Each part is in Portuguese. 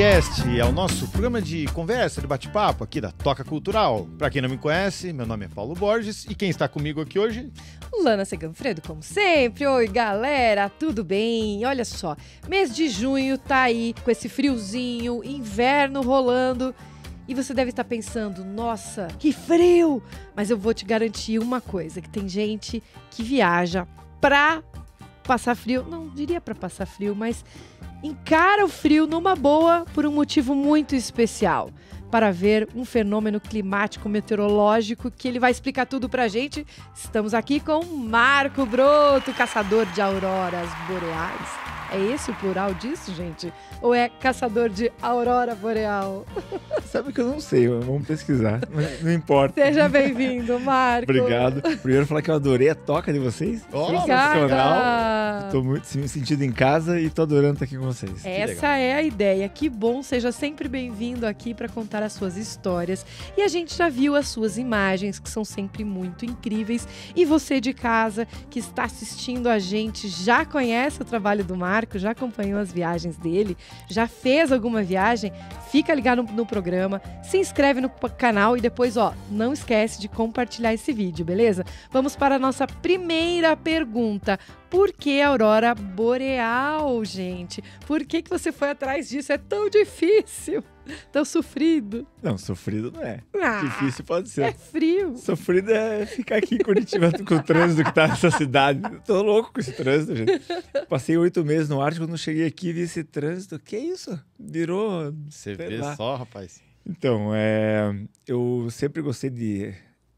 Podcast, é o nosso programa de conversa, de bate-papo aqui da Toca Cultural. Para quem não me conhece, meu nome é Paulo Borges e quem está comigo aqui hoje? Lana Seganfredo, como sempre. Oi, galera, tudo bem? Olha só, mês de junho tá aí com esse friozinho, inverno rolando. E você deve estar pensando, nossa, que frio! Mas eu vou te garantir uma coisa, que tem gente que viaja pra passar frio, não diria pra passar frio, mas encara o frio numa boa por um motivo muito especial. Para ver um fenômeno climático meteorológico que ele vai explicar tudo pra gente. Estamos aqui com Marco Broto, caçador de auroras boreais. É esse o plural disso, gente? Ou é caçador de aurora boreal? Sabe que eu não sei, vamos pesquisar, mas não importa. Seja bem-vindo, Marco. Obrigado. Primeiro falar que eu adorei a toca de vocês. Obrigada. Estou muito me sentindo em casa e estou adorando estar aqui com vocês. Essa é a ideia. Que bom, seja sempre bem-vindo aqui para contar as suas histórias. E a gente já viu as suas imagens, que são sempre muito incríveis. E você de casa que está assistindo a gente já conhece o trabalho do Marco Marco já acompanhou as viagens dele, já fez alguma viagem, fica ligado no, no, programa, se inscreve no canal e depois, ó, não esquece de compartilhar esse vídeo, beleza? Vamos para a nossa primeira pergunta. Por que aurora boreal, gente? Por que, que você foi atrás disso? É tão difícil, tão sofrido. Não, sofrido não é. Ah, difícil pode ser. É frio. Sofrido é ficar aqui em Curitiba com o trânsito que tá nessa cidade. Tô louco com esse trânsito, gente. Passei oito meses no Ártico, quando cheguei aqui e vi esse trânsito. Que isso? Virou. Você vê lá. só, rapaz. Então, é, eu sempre gostei de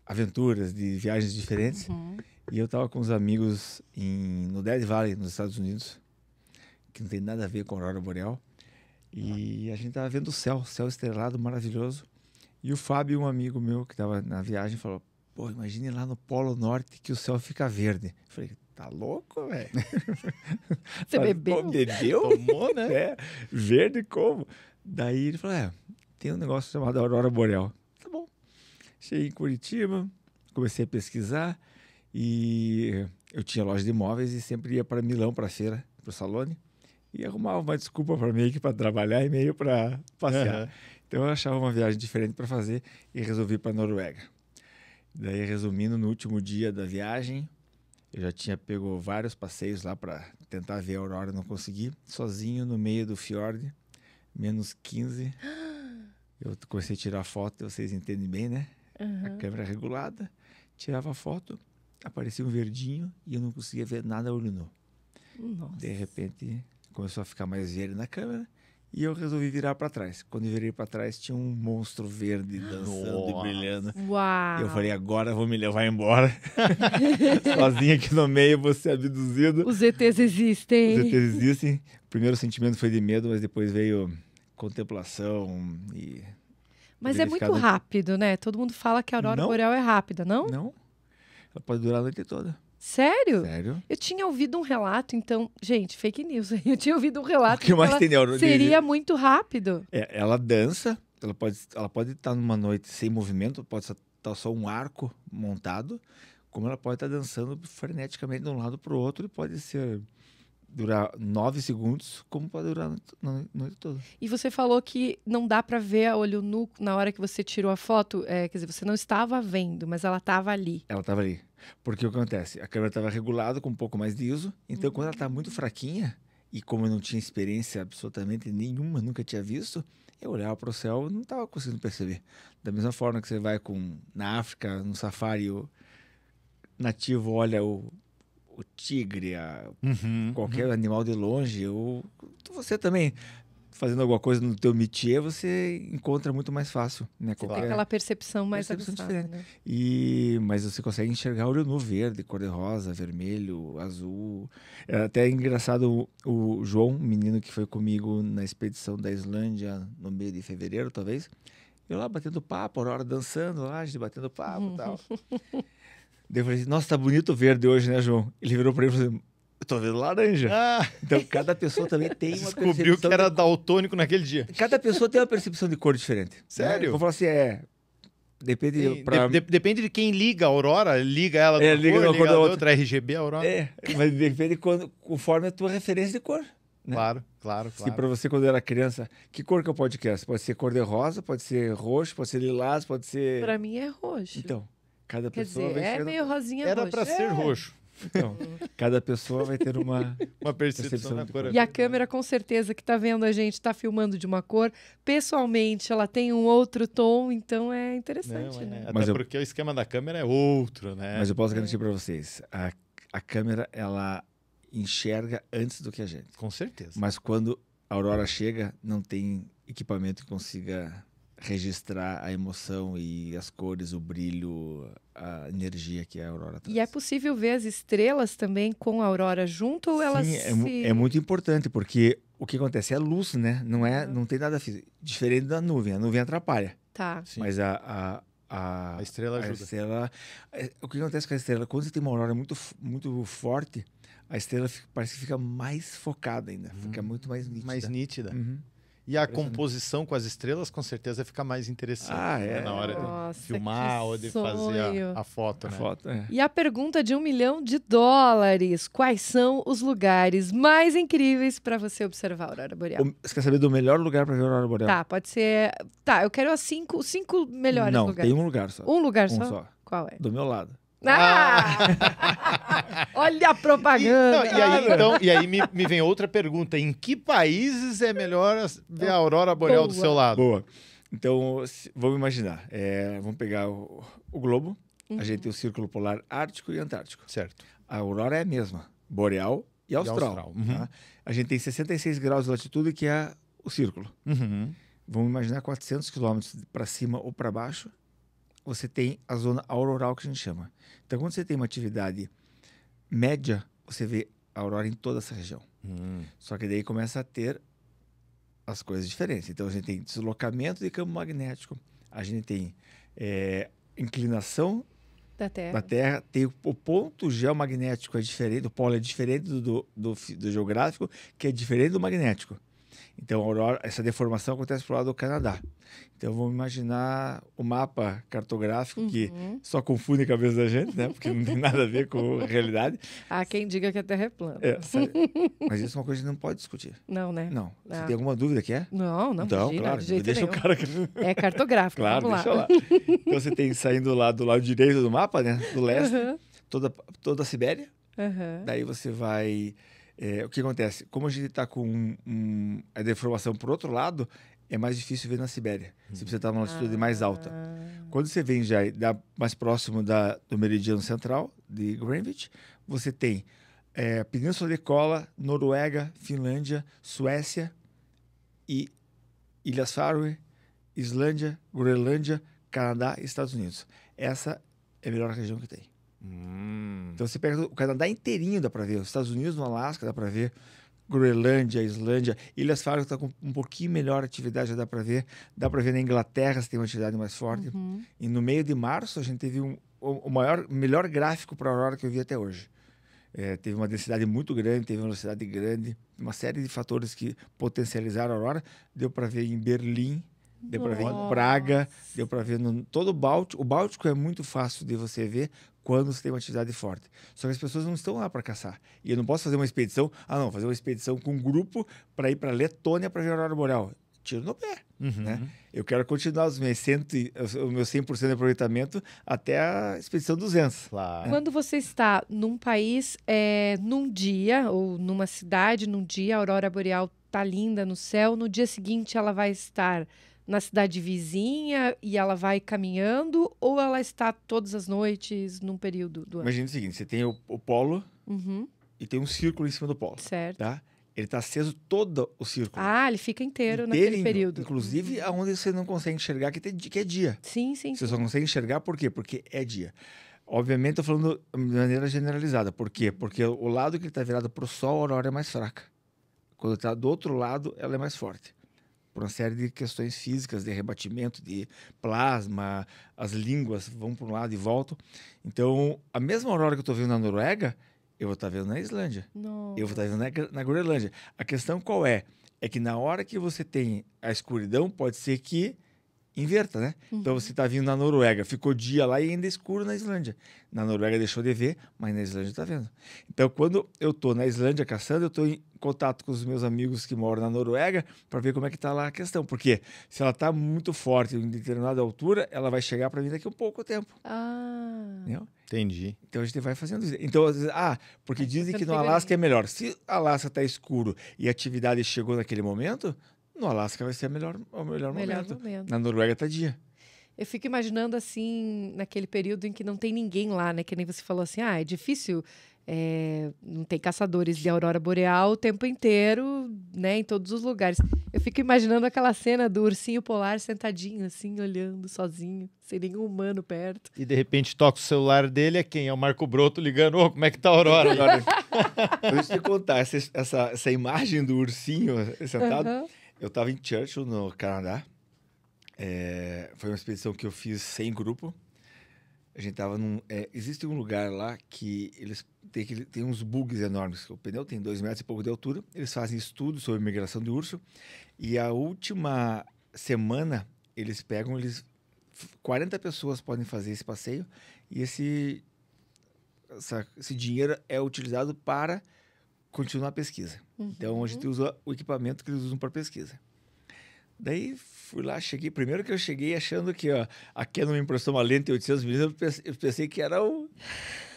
aventuras, de viagens diferentes. Uhum. E eu tava com uns amigos em, no Death Valley, nos Estados Unidos, que não tem nada a ver com a Aurora Boreal. E a gente tava vendo o céu, céu estrelado maravilhoso. E o Fábio, um amigo meu que tava na viagem, falou: Pô, imagine lá no Polo Norte que o céu fica verde. Eu falei: Tá louco, velho? Você bebeu? Pô, bebeu? Tomou, né? É, verde como? Daí ele falou: É, tem um negócio chamado Aurora Boreal. Tá bom. Cheguei em Curitiba, comecei a pesquisar. E eu tinha loja de imóveis e sempre ia para Milão, para a feira, para o Salone, e arrumava uma desculpa para meio que para trabalhar e meio para passear. Uhum. Então eu achava uma viagem diferente para fazer e resolvi para Noruega. Daí, resumindo, no último dia da viagem, eu já tinha pego vários passeios lá para tentar ver a aurora, não consegui. Sozinho no meio do fiord, menos 15. Eu comecei a tirar foto, vocês entendem bem, né? Uhum. A câmera regulada, tirava foto aparecia um verdinho e eu não conseguia ver nada olho nu. Nossa. De repente começou a ficar mais verde na câmera e eu resolvi virar para trás. Quando eu virei para trás tinha um monstro verde dançando Nossa. e brilhando. Uau. Eu falei agora vou me levar embora. Sozinho aqui no meio vou ser abduzido. Os ETs existem. Os ETs existem. O primeiro sentimento foi de medo, mas depois veio contemplação e mas é muito rápido, né? Todo mundo fala que a aurora não, boreal é rápida, não? Não. Ela pode durar a noite toda. Sério? Sério. Eu tinha ouvido um relato, então, gente, fake news. Eu tinha ouvido um relato o que, mais tem ela seria muito rápido. É, ela dança, ela pode, ela pode estar numa noite sem movimento, pode estar só um arco montado, como ela pode estar dançando freneticamente de um lado para o outro e pode ser durar nove segundos, como pode durar a noite toda. E você falou que não dá para ver a olho nu na hora que você tirou a foto. É, quer dizer, você não estava vendo, mas ela estava ali. Ela estava ali. Porque o que acontece? A câmera estava regulada com um pouco mais de ISO. Então, uhum. quando ela está muito fraquinha, e como eu não tinha experiência absolutamente nenhuma, nunca tinha visto, eu olhava para o céu e não estava conseguindo perceber. Da mesma forma que você vai com na África, no safari, o nativo olha o, o tigre, a, uhum, qualquer uhum. animal de longe, ou você também fazendo alguma coisa no teu métier, você encontra muito mais fácil, né? Qualquer... Tem aquela percepção mais percepção aguçada, né? E mas você consegue enxergar olho no verde, cor de rosa, vermelho, azul. É até engraçado o, o João, menino que foi comigo na expedição da Islândia no meio de fevereiro, talvez. Eu lá batendo papo, a hora dançando lá, a gente batendo papo e tal. Daí eu falei assim, nossa, tá bonito o verde hoje, né, João? Ele virou pra mim e falou assim, eu tô vendo laranja. Ah. Então, cada pessoa também tem uma Descobriu que era de... daltônico naquele dia. Cada pessoa tem uma percepção de cor diferente. Sério? Vou falar assim, é... Depende, Sim, pra... de, de, depende de quem liga a Aurora, liga ela é, liga cor, liga a outra. outra, RGB, Aurora. É, mas depende quando, conforme a tua referência de cor. Né? Claro, claro, Se claro. para você, quando era criança, que cor que é o podcast? Pode ser cor de rosa, pode ser roxo, pode ser lilás, pode ser. Pra mim é roxo. Então, cada Quer pessoa dizer, é meio rosinha Era pra ser roxo. Então, cada pessoa vai ter uma. Uma percepção, Percepção da cor. E a câmera, com certeza, que tá vendo a gente, tá filmando de uma cor. Pessoalmente, ela tem um outro tom, então é interessante, Não, é, né? Até Mas eu- porque o esquema da câmera é outro, né? Mas eu posso garantir para vocês, a, a câmera ela enxerga antes do que a gente. Com certeza. Mas quando a aurora chega, não tem equipamento que consiga registrar a emoção e as cores, o brilho, a energia que a aurora traz. E é possível ver as estrelas também com a aurora junto ou elas Sim, é, mu- se... é muito importante, porque o que acontece é luz, né? Não, é, não tem nada físico. Diferente da nuvem. A nuvem atrapalha. Tá. Sim. Mas a, a, a, A estrela a ajuda. estrela- é, o que acontece com a estrela? Quando você tem uma aurora muito, muito forte, a estrela fica- parece que fica mais focada ainda. Fica muito mais nítida. mais nítida. Uhum. E a composição com as estrelas, com certeza, fica mais interessante Ah, né? é. na hora de Nossa, filmar que ou de fazer a, a foto, A né? foto, é. E a pergunta de um milhão de dólares: quais são os lugares mais incríveis para você observar a aurora boreal? O- Você quer saber do melhor lugar para ver a aurora boreal? Tá, pode ser. Tá, eu quero as cinco, os cinco melhores Não, lugares. tem um lugar só. Um lugar Um só? só. Qual é? Do meu lado. Ah! Olha a E, propaganda! não, e aí, então, e aí me, me vem outra pergunta: em que países é melhor ver a aurora boreal do Boa. seu lado? Boa. Então, se- vamos imaginar. É, vamos pegar o, o globo. Uhum. A gente tem o círculo polar ártico e antártico. Certo. A aurora é a mesma. Boreal e austral. austral, uhum. tá? A gente tem 66 graus de latitude, que é o círculo. Uhum. Vamos imaginar 400 quilômetros para cima ou para baixo, você tem a zona auroral que a gente chama. Então, quando você tem uma atividade média, você vê a aurora em toda essa região. Hum. Só que daí começa a ter as coisas diferentes. Então, a gente tem deslocamento de campo magnético, a gente tem é, inclinação Da Terra. da Terra, tem o, o ponto geomagnético é diferente, o polo é diferente do, do, do do geográfico, que é diferente do magnético. Então, aurora, essa deformação acontece pro lado do Canadá. Então, vamos imaginar o mapa cartográfico, que Uhum. só confunde a cabeça da gente, né? Porque não tem nada a ver com a realidade. Há quem diga que a Terra é plana. É? Mas isso é uma coisa que não pode discutir. Não, né? Não. Você Ah. tem alguma dúvida que é? Não, não, então, imagina, claro, de jeito deixa nenhum. o cara que... É cartográfico, Claro, vamos deixa lá. lá. Então, você tem saindo lá do lado direito do mapa, né? Do leste, Aham, toda, toda a Sibéria. aham. Daí você vai. É, o que acontece? Como a gente está com um- um- a deformação por outro lado, é mais difícil ver na Sibéria. Você precisa estar numa altitude mais alta. Ah, Quando você vem já da- mais próximo da, do meridiano central de Greenwich, você tem é, Península de Kola, Noruega, Finlândia, Suécia e Ilhas Faroe, Islândia, Groenlândia, Canadá e Estados Unidos. Essa é a melhor região que tem. Hum. Então você pega o Canadá inteirinho, dá para ver. Os Estados Unidos, no Alasca, dá para ver. Groenlândia, Islândia, Ilhas Faroe está com um pouquinho melhor atividade, já dá para ver. Dá para ver na Inglaterra, se tem uma atividade mais forte. uhum. E no meio de março a gente teve um, o maior, melhor gráfico para a aurora que eu vi até hoje. É, teve uma densidade muito grande, teve uma velocidade grande, uma série de fatores que potencializaram a aurora. Deu para ver em Berlim, deu para ver em. Praga, deu para ver no todo o Báltico. O Báltico é muito fácil de você ver quando você tem uma atividade forte. Só que as pessoas não estão lá para caçar. E eu não posso fazer uma expedição, ah não, fazer uma expedição com um grupo para ir para Letônia para ver a aurora boreal. Tiro no pé. Uhum. né? Eu quero continuar os meus 100, e- o meu 100% de aproveitamento até a expedição 200. Claro. Quando você está num país, é, num dia, ou numa cidade, num dia, a aurora boreal tá linda no céu, no dia seguinte ela vai estar na cidade vizinha e ela vai caminhando, ou ela está todas as noites num período do ano? Imagina o seguinte, você tem o, o polo Uhum, e tem um círculo em cima do polo, certo. tá? Ele está aceso todo o círculo. Ah, ele fica inteiro naquele inteirinho, período. Inclusive aonde você não consegue enxergar que, tem, que é dia. Sim, sim. Você só consegue enxergar por quê? Porque é dia. Obviamente, estou falando de maneira generalizada. Por quê? Porque o lado que ele está virado para o sol, a aurora é mais fraca. Quando está do outro lado, ela é mais forte. Por uma série de questões físicas, de rebatimento, de plasma, as línguas vão para um lado e voltam. Então, a mesma aurora que eu estou vendo na Noruega, eu vou estar vendo na Islândia. Não. Eu vou estar vendo na, na Groenlândia. A questão qual é? É que na hora que você tem a escuridão, pode ser que inverta, né? Então você está vindo na Noruega, ficou dia lá e ainda é escuro na Islândia. Na Noruega deixou de ver, mas na Islândia está vendo. Então quando eu estou na Islândia caçando, eu estou contato com os meus amigos que moram na Noruega para ver como é que tá lá a questão. Porque se ela tá muito forte em determinada altura, ela vai chegar para mim daqui a um pouco tempo. Ah. Entendeu? Entendi. Então a gente vai fazendo isso. Então, às vezes, ah, porque dizem que no Alasca é melhor. Se Alasca tá escuro e a atividade chegou naquele momento, no Alasca vai ser melhor, o melhor, Melhor momento. momento. Na Noruega tá dia. Eu fico imaginando assim, naquele período em que não tem ninguém lá, né? Que nem você falou assim, ah, é difícil. é, não tem caçadores de aurora boreal o tempo inteiro, né? Em todos os lugares. Eu fico imaginando aquela cena do ursinho polar sentadinho, assim, olhando sozinho, sem nenhum humano perto. E de repente toca o celular dele, é quem? É o Marco Broto ligando, ô, como é que tá a Aurora? Agora, deixa eu te contar, essa, essa, essa imagem do ursinho sentado. Aham. Eu estava em Churchill, no Canadá. É, foi uma expedição que eu fiz sem grupo. A gente tava num. é, existe um lugar lá que eles têm, aquele- tem uns bugs enormes. O pneu tem dois metros e pouco de altura. Eles fazem estudos sobre migração de urso. E a última semana eles pegam, eles 40 pessoas podem fazer esse passeio e esse essa- esse dinheiro é utilizado para continuar a pesquisa. Então a gente usa o equipamento que eles usam para pesquisa. Daí fui lá, cheguei. Primeiro que eu cheguei achando que ó, a Canon me emprestou uma lente 800 mm, eu pensei, eu pensei que era o.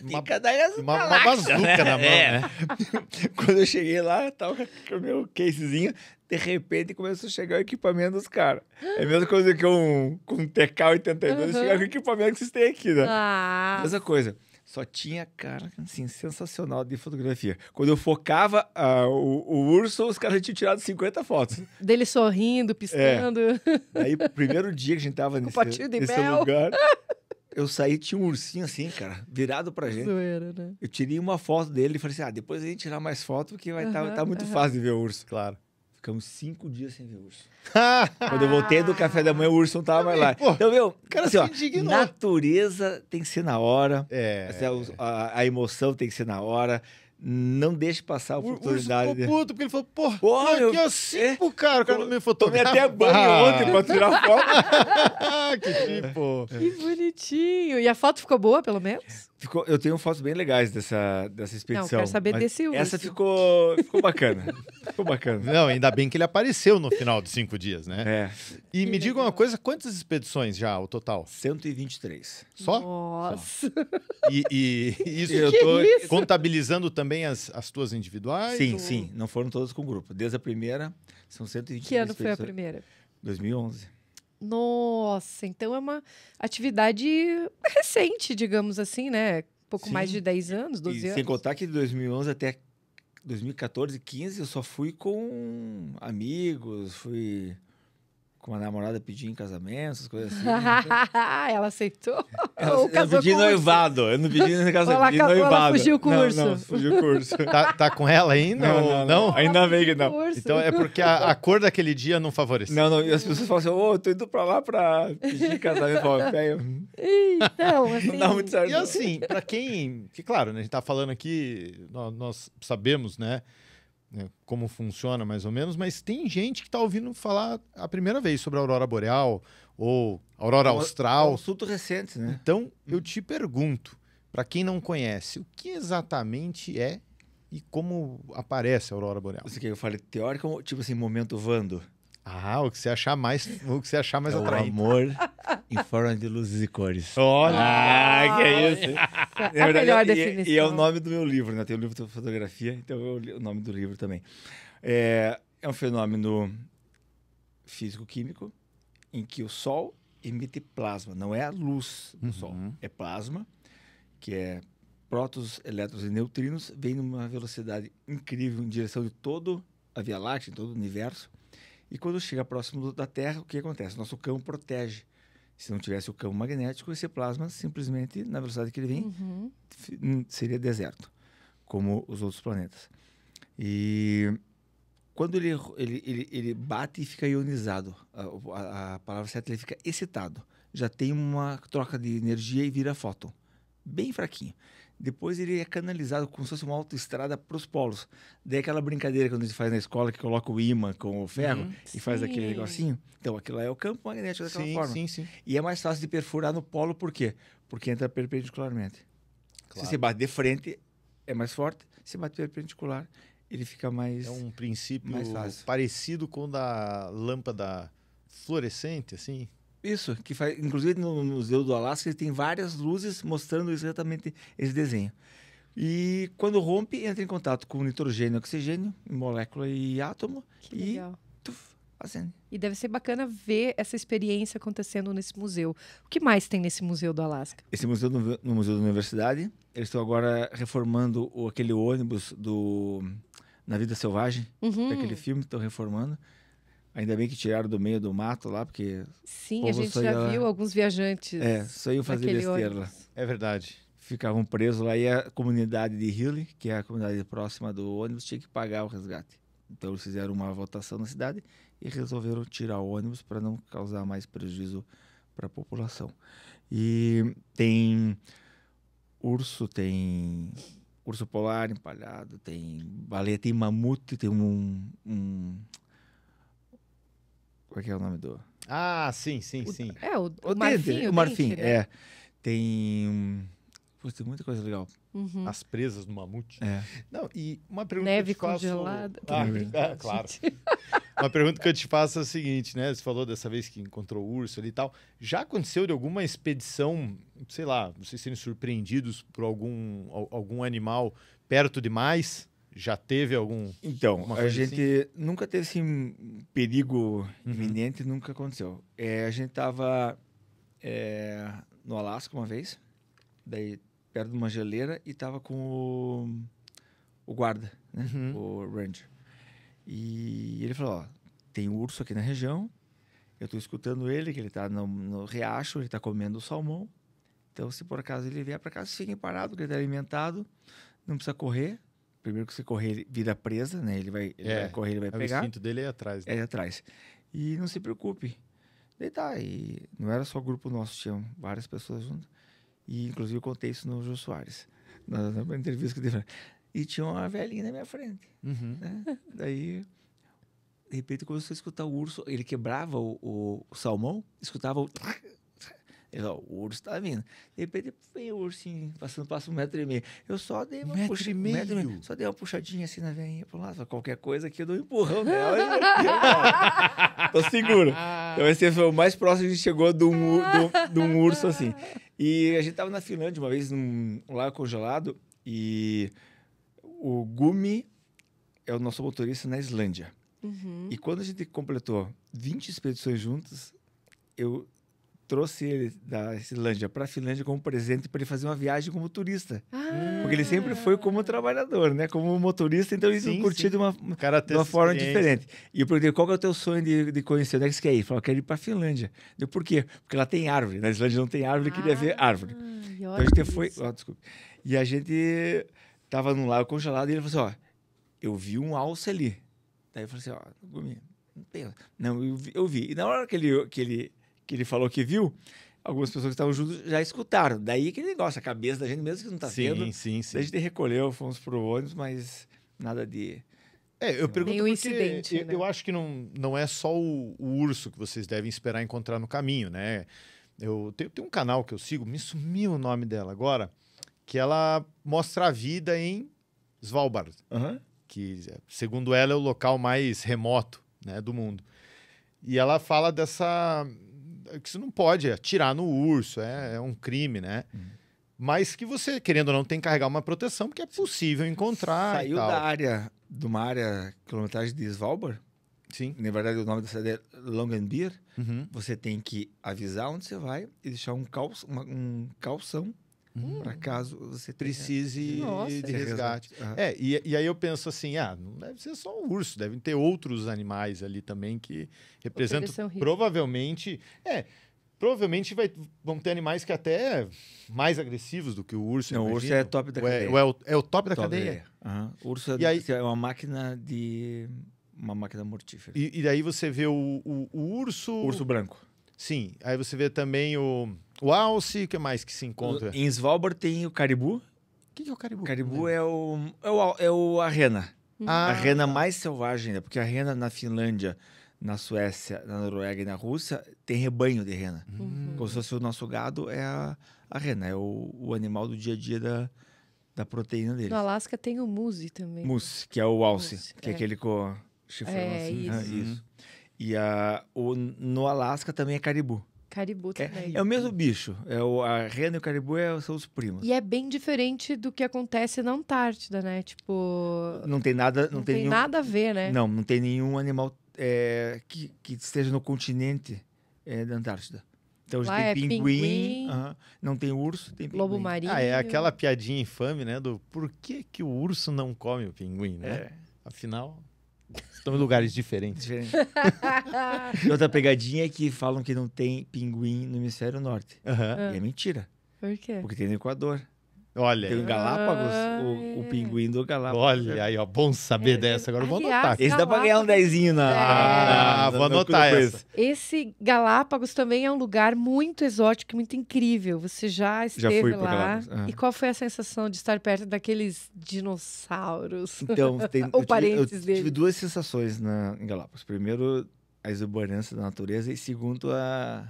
Uma- das Uma, uma bazuca né? na mão, É. né? Quando eu cheguei lá, tava com o meu casezinho, de repente começou a chegar o equipamento dos caras. É a mesma coisa que um, com um TK-82, Aham. chegar com o equipamento que vocês têm aqui, né? Ah, Mesma coisa. Só tinha cara, assim, sensacional de fotografia. Quando eu focava ah, o, o urso, os caras tinham tirado 50 fotos. dele sorrindo, piscando. Aí, primeiro dia que a gente tava nesse, nesse lugar, eu saí, tinha um ursinho assim, cara, virado pra gente. Zoeira, né? Eu tirei uma foto dele e falei assim, ah, depois a gente tirar mais foto, porque vai estar Aham, tá muito fácil de ver o urso. Claro. Ficamos cinco dias sem ver o urso. Quando eu voltei do café da manhã, o urso não tava mais lá. Pô, então, meu, cara assim, ó, se indignou. natureza tem que ser na hora. É. Assim, a- a, emoção tem que ser na hora. Não deixe passar a O urso oportunidade. ficou puto, porque ele falou, pô, Pô, tô eu- aqui assim pro cara, o cara não me Tomei fotografa. até banho ontem pra tirar foto. Ah, que tipo. Que bonitinho. E a foto ficou boa, pelo menos? Ficou, eu tenho fotos bem legais dessa, dessa expedição. quero saber desse urso. Essa ficou, ficou bacana. ficou bacana. Não, ainda bem que ele apareceu no final de cinco dias, né? É, E me diga uma legal. coisa, quantas expedições já, o total? 123. Só? Nossa. E, e isso Eu tô- isso? contabilizando também as, as tuas individuais? Sim, ou- sim. Não foram todas com grupo. Desde a primeira, são 123 Que ano foi a primeira? 2011. Nossa, então é uma atividade recente, digamos assim, né? Pouco Sim. mais de 10 anos, 12 E anos. sem contar que de 2011 até 2014, 15, eu só fui com amigos, fui com uma namorada pedir em casamento, essas coisas assim. Ela aceitou? Ela- Ou eu pedi com o urso? noivado, eu não pedi em casamento, ela pedi ela noivado. fugiu o não, urso? Não, fugiu o urso. Tá, tá com ela ainda? ou não? Ainda bem que não. Então é porque a, a cor daquele dia não favoreceu. Não, não, e as pessoas falam assim, ô, eu tô indo pra lá pra pedir em casamento. Eu falo, "Velho, Então, assim... não dá muito certo. E não." assim, pra quem. Que claro, né, a gente tá falando aqui, nós, nós sabemos, né, né, como funciona mais ou menos, mas tem gente que tá ouvindo falar a primeira vez sobre a Aurora Boreal ou Aurora É É Austral. um assunto recente, né? Então, eu te pergunto, pra quem não conhece, o que exatamente é e como aparece a Aurora Boreal? Quer que eu fale teórico tipo assim, momento Vando? Ah, o que você achar mais, o que você achar mais é o atraente. amor em forma de luzes e cores. Olha! Ah, que é isso. É a melhor e- definição. E, é o nome do meu livro, né? Tem o livro de fotografia, então é o o nome do livro também. É, é um fenômeno físico-químico em que o Sol emite plasma. Não é a luz do Uhum. Sol, é plasma, que é prótons, elétrons e neutrinos, vem numa velocidade incrível em direção de todo a Via Láctea, todo o universo. E quando chega próximo da Terra, o que acontece? Nosso campo protege. Se não tivesse o campo magnético, esse plasma simplesmente, na velocidade que ele vem, Uhum. hum, seria deserto, como os outros planetas. E quando ele, ele, ele, ele bate e fica ionizado, a, a- a palavra certa ele fica excitado, já tem uma troca de energia e vira fóton, bem fraquinho. Depois ele é canalizado como se fosse uma autoestrada para os polos. Daí aquela brincadeira que a gente faz na escola, que coloca o imã com o ferro Uhum. e faz aquele Sim. negocinho. Então aquilo é o campo magnético daquela Sim, forma. sim, sim. E é mais fácil de perfurar no polo, por quê? Porque entra perpendicularmente. Claro. Se você bate de frente, é mais forte. Se bate perpendicular, ele fica mais. É um princípio Mais fácil. parecido com o da lâmpada fluorescente, assim. Isso, que faz. Inclusive no Museu do Alasca ele tem várias luzes mostrando exatamente esse desenho. E quando rompe, entra em contato com nitrogênio, oxigênio, molécula e átomo Que e legal. tuf, acende. E deve ser bacana ver essa experiência acontecendo nesse museu. O que mais tem nesse museu do Alasca? Esse museu no, no Museu da Universidade, eles estão agora reformando o, aquele ônibus do Na Vida Selvagem, Uhum. daquele filme, estão reformando. Ainda bem que tiraram do meio do mato lá, porque Sim, a gente já ia- viu alguns viajantes é, só iam fazer besteira lá. É verdade. Ficavam presos lá e a comunidade de Healy, que é a comunidade próxima do ônibus, tinha que pagar o resgate. Então eles fizeram uma votação na cidade e resolveram tirar o ônibus para não causar mais prejuízo para a população. E tem urso, tem urso polar empalhado, tem baleia, tem mamute, tem um, um qual é que é o nome do? Ah, sim, sim, O- sim. É, o, o dente, marfim. o marfim, dente, né? é. Tem um, Putz, tem muita coisa legal. Uhum. As presas do mamute. É. Não, e uma pergunta Neve que eu te faço... congelada. Tô Ah, é, claro. Uma pergunta que eu te faço é a seguinte, né? Você falou dessa vez que encontrou o urso ali e tal. Já aconteceu de alguma expedição, sei lá, vocês serem surpreendidos por algum, al- algum animal perto demais? Já teve algum... Então, a gente nunca teve assim, perigo Uhum. iminente, nunca aconteceu. É, a gente tava é, no Alasca uma vez, daí perto de uma geleira e tava com o, o guarda, né? Uhum. O ranger. E ele falou, ó, tem urso aqui na região, eu tô escutando ele, que ele tá no, no riacho, ele tá comendo salmão. Então, se por acaso ele vier para cá, fiquem parados, que ele tá alimentado, não precisa correr. Primeiro que você correr, ele vira presa, né? Ele vai, ele É, vai correr, ele vai É o pegar. instinto dele aí atrás. né? É, atrás. E não se preocupe. Daí tá, e não era só o grupo nosso, tinham várias pessoas junto. E inclusive eu contei isso no Jô Soares, na, na entrevista que eu. E tinha uma velhinha na minha frente. Uhum. Né? Daí, de repente, começou a escutar o urso. Ele quebrava o, o- o salmão, escutava o. Ó, o urso tá vindo. De repente, vem o ursinho passando, passa um metro e meio. Eu só dei uma Metro puxa- e um metro meio? Só dei uma puxadinha assim na velhinha pro lado. Qualquer coisa aqui eu dou um empurrão nela. e eu. Tô seguro. Então esse foi o mais próximo que a gente chegou de um, de um- de um urso assim. E a gente tava na Finlândia uma vez, num lago congelado, e o Gumi é o nosso motorista na Islândia. Uhum. E quando a gente completou 20 expedições juntos, eu trouxe ele da Islândia para a Finlândia como presente para ele fazer uma viagem como turista. Ah. Porque ele sempre foi como trabalhador, né? Como motorista, então ele Sim, curtiu sim. de uma, de uma forma diferente. E eu perguntei, qual é o teu sonho de, de conhecer? Onde é que você quer ir? Ele falou, eu quero ir para a Finlândia. Deu, por quê? Porque lá tem árvore. Na Islândia não tem árvore, ele queria ver árvore. Ah, e Então a gente foi. isso. ó, desculpe. E a gente tava num lago congelado e ele falou assim: ó, eu vi um alce ali. Daí eu falei assim: ó, Gumi, não tem. Não, eu vi, eu vi. E na hora que ele, que, ele, que ele falou que viu, algumas pessoas que estavam juntos já escutaram. Daí aquele negócio, a cabeça da gente, mesmo que não tá Sim, vendo. sim, sim. A gente recolheu, fomos pro ônibus, mas nada de. É, eu pergunto porque incidente, eu, né? eu acho que não, não é só o, o urso que vocês devem esperar encontrar no caminho, né? Eu tenho, tem um canal que eu sigo, me sumiu o nome dela agora, que ela mostra a vida em Svalbard, Aham. que segundo ela é o local mais remoto, né, do mundo. E ela fala dessa que você não pode atirar no urso, é, é um crime, né? Uhum. Mas que você, querendo ou não, tem que carregar uma proteção, porque é possível encontrar. Saiu da área, de uma área quilometragem de Svalbard. Sim. Na verdade, o nome da cidade é Longyearbyen. Uhum. você tem que avisar onde você vai e deixar um, calç, uma- um calção Hum. para caso você precise Nossa. de resgate. Aham. É, e, e aí eu penso assim, ah, não deve ser só um urso, devem ter outros animais ali também que representam provavelmente, é, provavelmente vai, vão ter animais que até mais agressivos do que o urso. Não, o urso é top da Ou é, cadeia. ou é o, é o top da Top cadeia. Aham. O urso é, aí- é uma máquina de uma máquina mortífera. E, e daí você vê o, o, o urso, O urso branco. Sim. Aí você vê também o, o alce, o que mais que se encontra? Em Svalbard tem o caribu. O que, que é o caribu? O caribu é o é, o, é o a rena. Ah, A rena mais selvagem, né? Porque a rena na Finlândia, na Suécia, na Noruega e na Rússia tem rebanho de rena. Uhum. Como se fosse o nosso gado, é a, a rena, é o, o animal do dia a dia da, da proteína deles. No Alasca tem o Muzi também. Mousse, que é o alce, Mousse, que é, é. aquele com chifrão É, assim. Ah, isso. E a, o, no Alasca também é caribu. Caribu É, também. é o mesmo bicho. É o, a rena e o caribu é, são os primos. E é bem diferente do que acontece na Antártida, né? Tipo, Não tem nada. não, Não, tem, nenhum, nada a ver, né? Não, não tem nenhum animal é, que, que esteja no continente é, da Antártida. Então a gente Lá tem é pinguim, pinguim. aham, não tem urso, tem pinguim. Lobo marinho. Ah, é aquela piadinha infame, né? Do por que, que o urso não come o pinguim, né? É, Afinal, estão em lugares diferentes. diferente. E outra pegadinha é que falam que não tem pinguim no hemisfério norte. Aham. E é mentira, Por quê? porque tem no Equador. Olha, Tem o. Galápagos, Ah, o, o é. pinguim do Galápagos. olha aí, ó. Bom saber É, dessa. Agora eu vou aliás, anotar. Esse dá pra ganhar um dezinho na. Ah, na- vou anotar essa. Esse Galápagos também é um lugar muito exótico, muito incrível. Você já esteve fui pra lá. Aham. E qual foi a sensação de estar perto daqueles dinossauros? Então, tem, Ou eu, tive, eu tive duas sensações na, em Galápagos. Primeiro, a exuberância da natureza e segundo, a,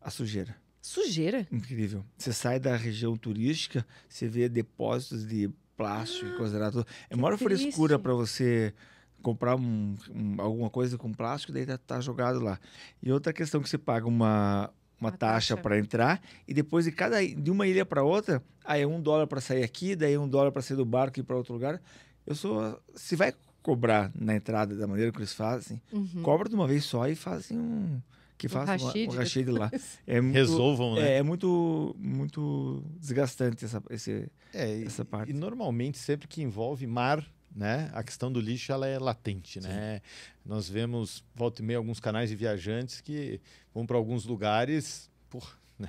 a sujeira. Sujeira? Incrível. Você sai da região turística, você vê depósitos de plástico e coisa tudo. É maior frescura triste. para você comprar um- um- alguma coisa com plástico, daí tá, tá jogado lá. E outra questão que você paga uma, uma Uma taxa taxa. para entrar e depois de cada de uma ilha para outra, aí é um dólar para sair aqui, daí é um dólar para sair do barco e para outro lugar. Eu sou, se vai cobrar na entrada da maneira que eles fazem, Uhum. cobra de uma vez só e fazem um que faça uma- rachide um rachide lá. É muito, Resolvam, né? é, é muito, muito desgastante essa, esse, É, e, essa parte. e normalmente, sempre que envolve mar, né, a questão do lixo ela é latente, né? Nós vemos, volta e meia, alguns canais de viajantes que vão para alguns lugares, porra, né?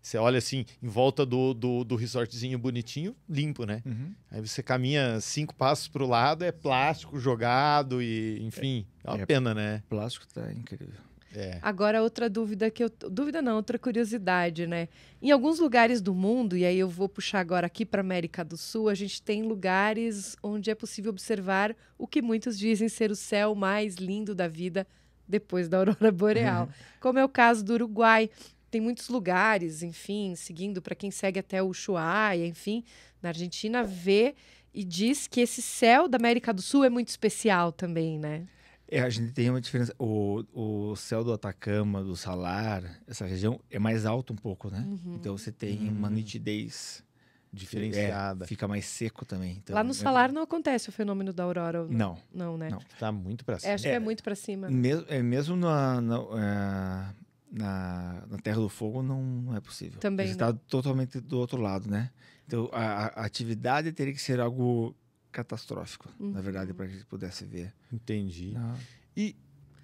Você olha assim, em volta do, do, do resortzinho bonitinho, limpo, né? Uhum. Aí você caminha cinco passos para o lado, é plástico jogado e, enfim, é uma É. pena, né? O plástico tá incrível. É. Agora, outra dúvida que eu. Dúvida não, outra curiosidade, né? Em alguns lugares do mundo, e aí eu vou puxar agora aqui para América do Sul, a gente tem lugares onde é possível observar o que muitos dizem ser o céu mais lindo da vida depois da aurora boreal. Como é o caso do Uruguai. Tem muitos lugares, enfim, seguindo para quem segue até o Ushuaia, enfim, na Argentina, vê e diz que esse céu da América do Sul é muito especial também, né? É, a gente tem uma diferença. O, o céu do Atacama, do Salar, essa região é mais alto um pouco, né? Uhum. Então você tem uma Hum. nitidez Diferenciada. É, fica mais seco também. Então, Lá no é- Salar não acontece o fenômeno da aurora. Não. Não, né? Não. Tá muito para É, cima. acho que é muito pra cima. Mesmo, é, mesmo na, na, é, na, na Terra do Fogo não, é possível. Também está totalmente do outro lado, né? Então a, a atividade teria que ser algo catastrófico, na verdade, Uhum. para que a gente pudesse ver. Entendi. Ah, E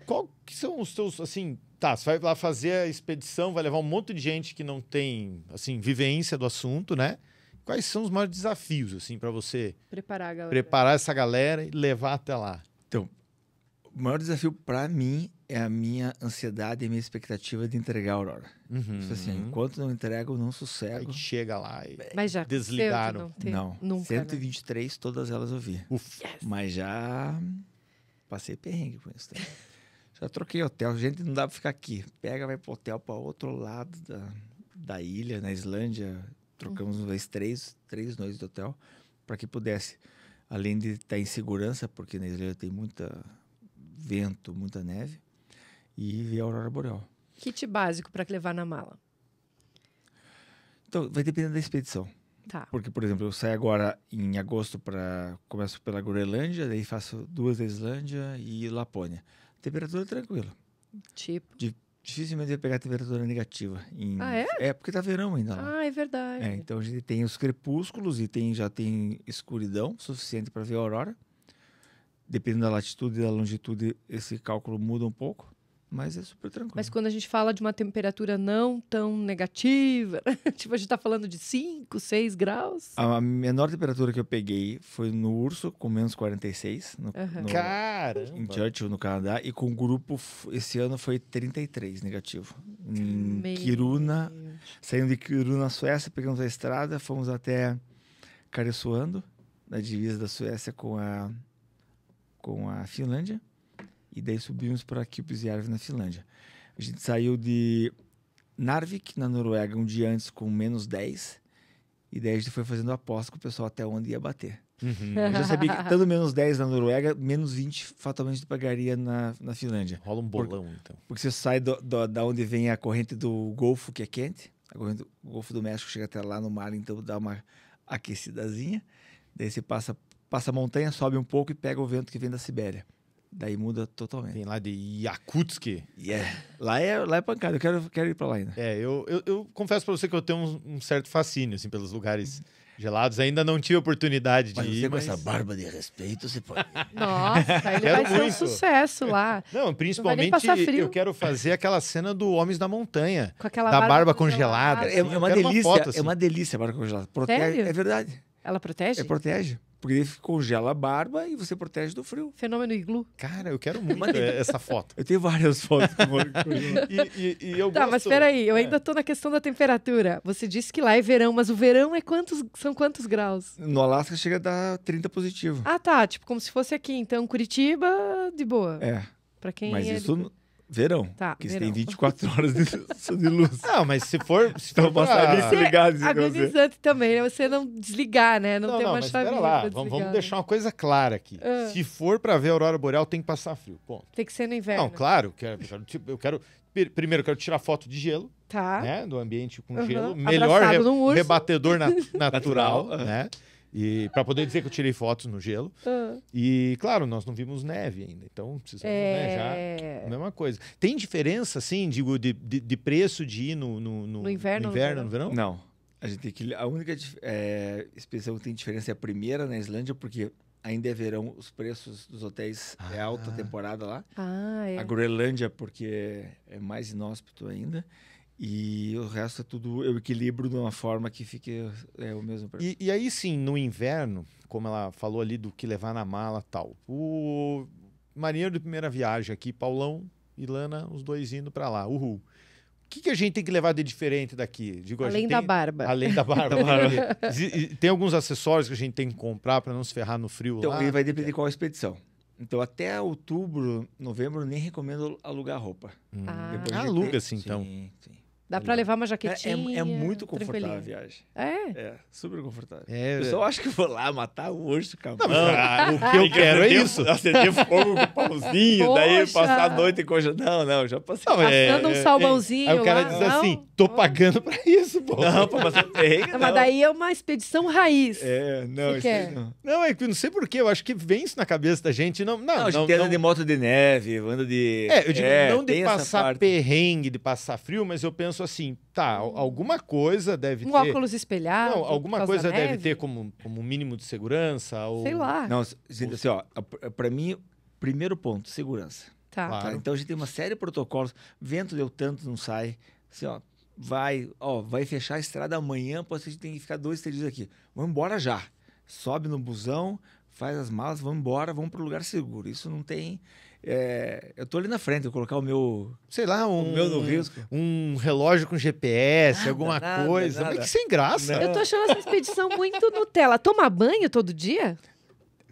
qual que são os teus, assim, tá, você vai lá fazer a expedição, vai levar um monte de gente que não tem, assim, vivência do assunto, né? Quais são os maiores desafios, assim, para você Preparar a galera. preparar essa galera e levar até lá? O maior desafio para mim é a minha ansiedade e a minha expectativa de entregar a Aurora. Uhum. Tipo assim, enquanto não entrego, não Aí sossego. chega lá e... Mas já Desligaram. Não, não nunca, né? 123, todas elas eu vi. Uf, Yes. Mas já passei perrengue com isso. Né? Já troquei hotel. Gente, não dá pra ficar aqui. Pega, vai pro hotel para outro lado da, da ilha, na Islândia. Trocamos uma vez três, três noites de hotel para que pudesse, além de estar em segurança, porque na Islândia tem muita vento, muita neve, e ver a aurora boreal. Kit básico pra levar na mala. Então, vai depender da expedição. Tá. Porque, por exemplo, eu saio agora em agosto para começo pela Groenlândia, daí faço duas da Islândia e Lapônia. Temperatura tranquila. Tipo. Dificilmente vai pegar temperatura negativa. em- Ah, é? É, porque tá verão ainda lá. Ah, é verdade. É, então a gente tem os crepúsculos e tem, já tem escuridão suficiente para ver a aurora. Dependendo da latitude e da longitude, esse cálculo muda um pouco, mas é super tranquilo. Mas quando a gente fala de uma temperatura não tão negativa, tipo, a gente tá falando de 5, 6 graus. A menor temperatura que eu peguei foi no Urso, com menos 46, no, Aham. no- em! Churchill, no Canadá, e com o grupo, esse ano foi 33 negativo. Em Meu Kiruna, Deus. Saímos de Kiruna, Suécia, pegamos a estrada, fomos até Karesuando, na divisa da Suécia com a, com a Finlândia. E daí subimos para Kilpisjärvi, na Finlândia. A gente saiu de Narvik, na Noruega, um dia antes com menos 10. E daí a gente foi fazendo aposta com o pessoal até onde ia bater. Uhum. Eu já sabia que estando menos 10 na Noruega, menos 20 fatalmente pagaria na, na Finlândia. Rola um bolão, então. Porque você sai do, do- da onde vem a corrente do Golfo, que é quente. A corrente do Golfo do México chega até lá no mar, então dá uma aquecidazinha. Daí você passa, passa a montanha, sobe um pouco e pega o vento que vem da Sibéria. Daí muda totalmente. Tem lá de Yakutsk. É, lá, é, lá é pancada, eu quero, quero ir pra lá ainda. É, eu, eu, eu confesso pra você que eu tenho um, um certo fascínio, assim, pelos lugares gelados. Ainda não tive oportunidade de Mas ir, você com mas... essa barba de respeito, você pode. Nossa, ele Quero vai ser um muito. sucesso lá. Não, principalmente frio. eu quero fazer aquela cena do Homens da Montanha. Com aquela Da barba, barba congelada. É, é uma quero uma delícia, foto, assim. é uma delícia a barba congelada. Protege, Sério? É verdade. Ela protege? É, protege. Porque ele congela a barba e você protege do frio. Fenômeno iglu. Cara, eu quero muito delícia. essa foto. Eu tenho várias fotos. E, e- e eu Tá, gosto... mas peraí, eu É. ainda tô na questão da temperatura. Você disse que lá é verão, mas o verão é quantos, são quantos graus? No Alasca chega a dar 30 positivo. Ah, tá, tipo como se fosse aqui. Então, Curitiba, de boa. É, Pra quem mas é isso de... verão. Tá, porque você verão. tem 24 horas de, de luz. Não, mas se for... Se Então for pra- ligado você. agonizante também, né? Você não desligar, né? Não, Não, tem não, uma pera lá. pra Vamos, vamos né? deixar uma coisa clara aqui. Ah. Se for pra ver a aurora boreal, tem que passar frio. Ponto. Tem que ser no inverno. Não, claro. Eu quero, eu quero, tipo, eu quero- pri- primeiro, eu quero tirar foto de gelo, Tá. né? Do ambiente com Aham. gelo. Melhor re- rebatedor na- natural, Natural, né? E para poder dizer que eu tirei fotos no gelo. Ah, E, claro, nós não vimos neve ainda. Então, precisamos, né, já... é... A mesma coisa. Tem diferença, assim, digo, de, de, de preço de ir no, no, No inverno, no no verão? Não. A gente tem que. A única é, expedição que tem diferença é a primeira na Islândia, porque ainda é verão, os preços dos hotéis é alta Ah. temporada lá. Ah, é. A Groenlândia, porque é mais inóspito ainda. E o resto é tudo eu equilibro de uma forma que fique é, o mesmo. E, e aí sim, no inverno, como ela falou ali do que levar na mala tal, o marinheiro de primeira viagem aqui, Paulão e Lana, os dois indo pra lá, uhul. O que, que a gente tem que levar de diferente daqui? Digo, a Além gente da tem- barba. Além da barba. Tem alguns acessórios que a gente tem que comprar pra não se ferrar no frio Então, lá. ele vai depender de qual expedição. Então, até outubro, novembro, nem recomendo alugar roupa. Hum. Ah. Aluga-se, então. Sim, sim. Dá pra levar uma É, jaquetinha. é- é muito confortável a viagem. É? É, super confortável. É, O pessoal acha que eu vou lá matar o urso a Não, ah, o que eu quero é isso. Acender fogo com o pauzinho, daí Poxa. passar a noite congelando. Não, não, já passei. Não, é- Passando um é- salmãozinho Aí o cara lá, diz não? assim, tô pagando pra isso, pô. Não, pra passar perrengue, Não, não. Mas daí é uma expedição raiz. É, não, Você isso não. Não, é que eu não sei porquê, eu acho que vem isso na cabeça da gente. Não, não, Não, a não, gente anda não- de moto de neve, anda de... É, eu digo não de passar perrengue, de passar frio, mas eu penso assim, tá, al- alguma coisa deve Um ter. óculos espelhado. não, alguma coisa deve ter como, como um mínimo de segurança. Ou... Sei lá. Não, assim, ó, pra mim, primeiro ponto, segurança. Tá. Claro. tá? Então a gente tem uma série de protocolos. Vento deu tanto, não sai. Assim, ó, vai, ó, vai fechar a estrada amanhã, pode ser que a gente tenha que ficar dois, três dias aqui. Vamos embora já. Sobe no busão, faz as malas, vamos embora, vamos para o lugar seguro. Isso não tem. É, eu tô ali na frente, eu colocar o meu, Sei lá, o um, meu no risco. um relógio com GPS, Nada, alguma nada, coisa. nada. Mas que sem graça. Não. Eu tô achando essa expedição muito Nutella. Toma banho todo dia?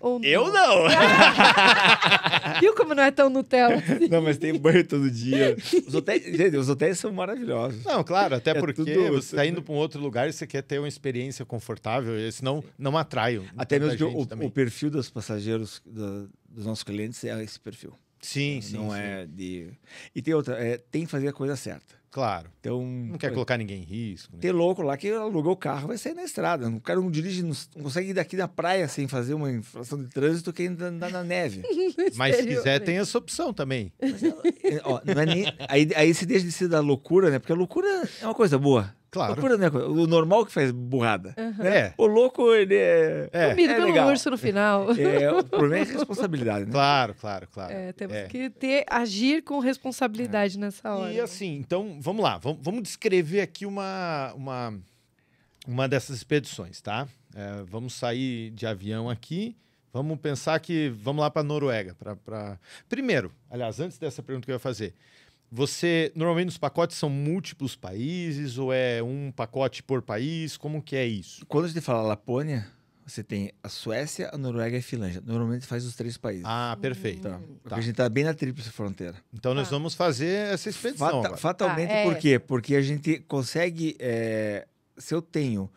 Ou Eu não! Viu como não é tão Nutella? assim? não, mas tem banho todo dia. Os hotéis, gente, os hotéis são maravilhosos. Não, claro, até É porque tudo- você está indo para um outro lugar e você quer ter uma experiência confortável, e senão não atrai. Até mesmo o, o perfil dos passageiros, da- dos nossos clientes, é esse perfil. Sim, sim, não sim. é de. E tem outra, é, tem que fazer a coisa certa. Claro. Então. Não quer colocar ninguém em risco. né? Tem louco lá que alugou o carro, vai sair na estrada. O cara não dirige, não, consegue ir daqui na praia sem fazer uma infração de trânsito que ainda andar na neve. Mas se quiser, né? tem essa opção também. É, ó, não é nem- aí, aí se deixa de ser da loucura, né? Porque a loucura é uma coisa boa. Claro. Loucura não é coisa- o normal que faz burrada. É. O louco, ele é. É. Comido é pelo legal. urso no final. É, o problema é a responsabilidade, né? Claro, claro, claro. É, temos É. que ter, agir com responsabilidade nessa hora. E assim, então, vamos lá. Vamos, vamos descrever aqui uma, uma, uma dessas expedições, tá? É, vamos sair de avião aqui. Vamos pensar que vamos lá para Noruega. Pra, pra... Primeiro, aliás, antes dessa pergunta que eu ia fazer, você normalmente os pacotes são múltiplos países ou é um pacote por país? Como que é isso? Quando a gente fala Lapônia, você tem a Suécia, a Noruega e a Finlândia. Normalmente faz os três países. Ah, perfeito. Tá. Porque Tá. a gente tá bem na tríplice fronteira. Então nós Tá. vamos fazer essa expedição. Fata- agora. fatalmente, Ah, é. por quê? Porque a gente consegue. é, se eu tenho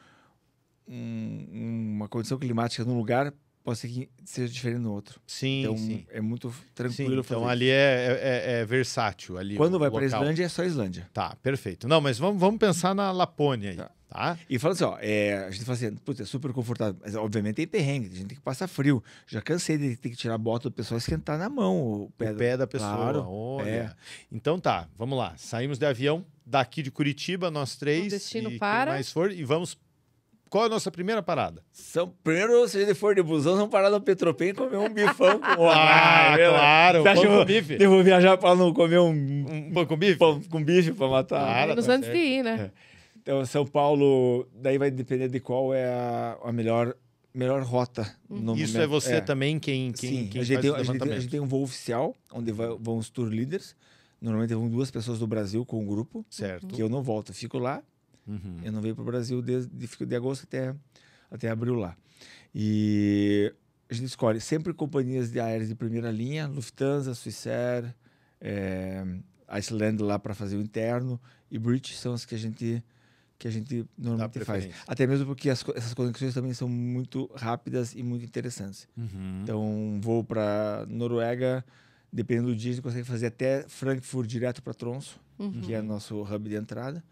um- uma condição climática num lugar, pode ser que seja diferente no outro. Sim, Então sim. é muito Sim, tranquilo fazer então ali é, é- é versátil. Ali Quando o vai para. Islândia, é só Islândia. Tá, perfeito. Não, mas vamos, vamos pensar na Lapônia aí, Tá. tá? E fala assim, ó, é, a gente fala assim, putz, é super confortável, mas obviamente tem perrengue, a gente tem que passar frio. Já cansei de ter que tirar a bota do pessoal e esquentar na mão o pé, O pé da pessoa. Claro, olha. é. Então tá, vamos lá. Saímos de avião daqui de Curitiba, nós três. destino e quem para? mais for, e vamos. Qual é a nossa primeira parada? São, primeiro, se a gente for de busão, vamos parar no Petropen e comer um bifão com Ah, meu, claro, Você acha pão que eu- com bife. Eu vou viajar para não comer um, Um pão com bife? pão com bife para matar. Claro. Menos tá antes de ir, né? Então, São Paulo, daí vai depender de qual é a, a melhor, melhor rota. no Isso momento. é você também quem, quem, Sim, quem a, gente faz tem, o a, gente tem, a gente tem um voo oficial, onde vai- vão os tour leaders. Normalmente vão duas pessoas do Brasil com o grupo, Certo. que eu não volto, eu fico lá. Uhum. Eu não venho para o Brasil desde fico de agosto até, até abril lá. E a gente escolhe sempre companhias de aéreas de primeira linha, Lufthansa, Swissair, é, Iceland lá para fazer o interno e British são as que a gente que a gente normalmente faz. Até mesmo porque as essas conexões também são muito rápidas e muito interessantes. Uhum. Então, um voo para Noruega, dependendo do dia, a gente consegue fazer até Frankfurt direto para Tronso, que é nosso hub de entrada.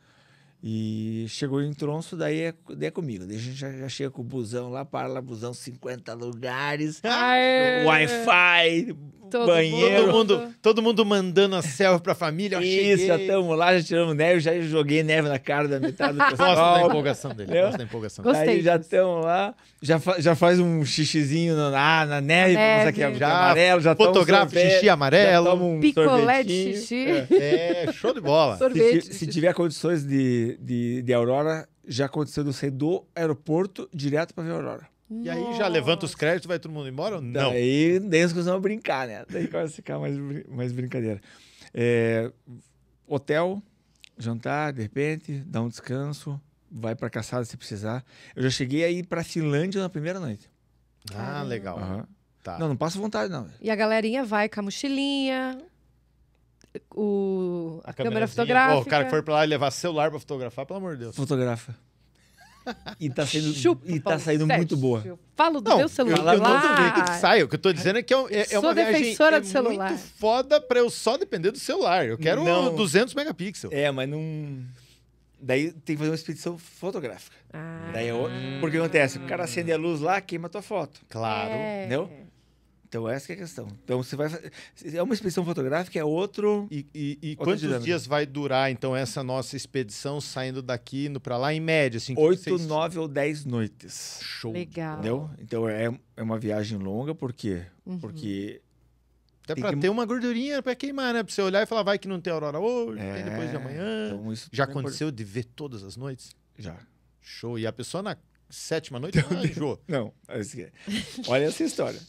E chegou em Tronso, daí é, daí é comigo. Daí a gente já, já chega com o busão lá, para lá, busão, 50 lugares! Wi-Fi, banheiro. Todo mundo, todo mundo mandando a selfie pra família. ó, Isso, já estamos lá, já tiramos neve, já joguei neve na cara da metade do Gosto da pessoal. empolgação dele. Gosto da empolgação dele. Gostei Aí já estamos lá, já, fa- já faz um xixizinho na, na neve, mostrar neve. é, que é Já amarelo, já um Fotografa sorvete, xixi já amarelo. toma um Picolé de sorvetinho. xixi. É. É, show de bola. Se, Sorvete. ti- se tiver condições de, de, de Aurora, já aconteceu de eu sair do aeroporto direto para ver a Aurora. E aí já levanta os créditos, vai todo mundo embora ou não? Daí, daí nós começamos a brincar, né? Daí começa a ficar mais, mais brincadeira. É, hotel, jantar, de repente, dá um descanso, vai para caçada se precisar. Eu já cheguei aí para Finlândia na primeira noite. Ah, legal. Aham. Tá. Não, não passa vontade, não. E a galerinha vai com a mochilinha, o, a, câmera câmerazinha. fotográfica. Pô, o cara que for pra lá e levar celular pra fotografar, pelo amor de Deus. Fotografa. E tá saindo, Chupa, e tá saindo muito boa. Falo do Não, meu eu, celular. eu não duvido que saia. O que eu tô dizendo é que é, é- é Sou uma viagem defensora é do celular. muito foda pra eu só depender do celular. Eu quero Não. 200 megapixels. É, mas não. Daí tem que fazer uma expedição fotográfica. Ah, Daí é Porque acontece? O cara acende a luz lá, queima a tua foto. Claro. é. Entendeu? Então essa que é a questão. Então você vai. É uma expedição fotográfica, é outro. E, e- e quantos dinâmica. dias vai durar, então, essa nossa expedição saindo daqui, indo pra lá, em média? Assim, que Oito, vocês- nove ou dez noites. Show. Legal. Entendeu? Então é, é uma viagem longa, por quê? Uhum. Porque. Até Tem pra que- ter uma gordurinha pra queimar, né? Pra você olhar e falar, vai que não tem aurora hoje, tem É, depois de amanhã. então isso Já é aconteceu de ver todas as noites? Já. Show. E a pessoa na sétima noite ah, enjoou. Não, assim, olha essa história.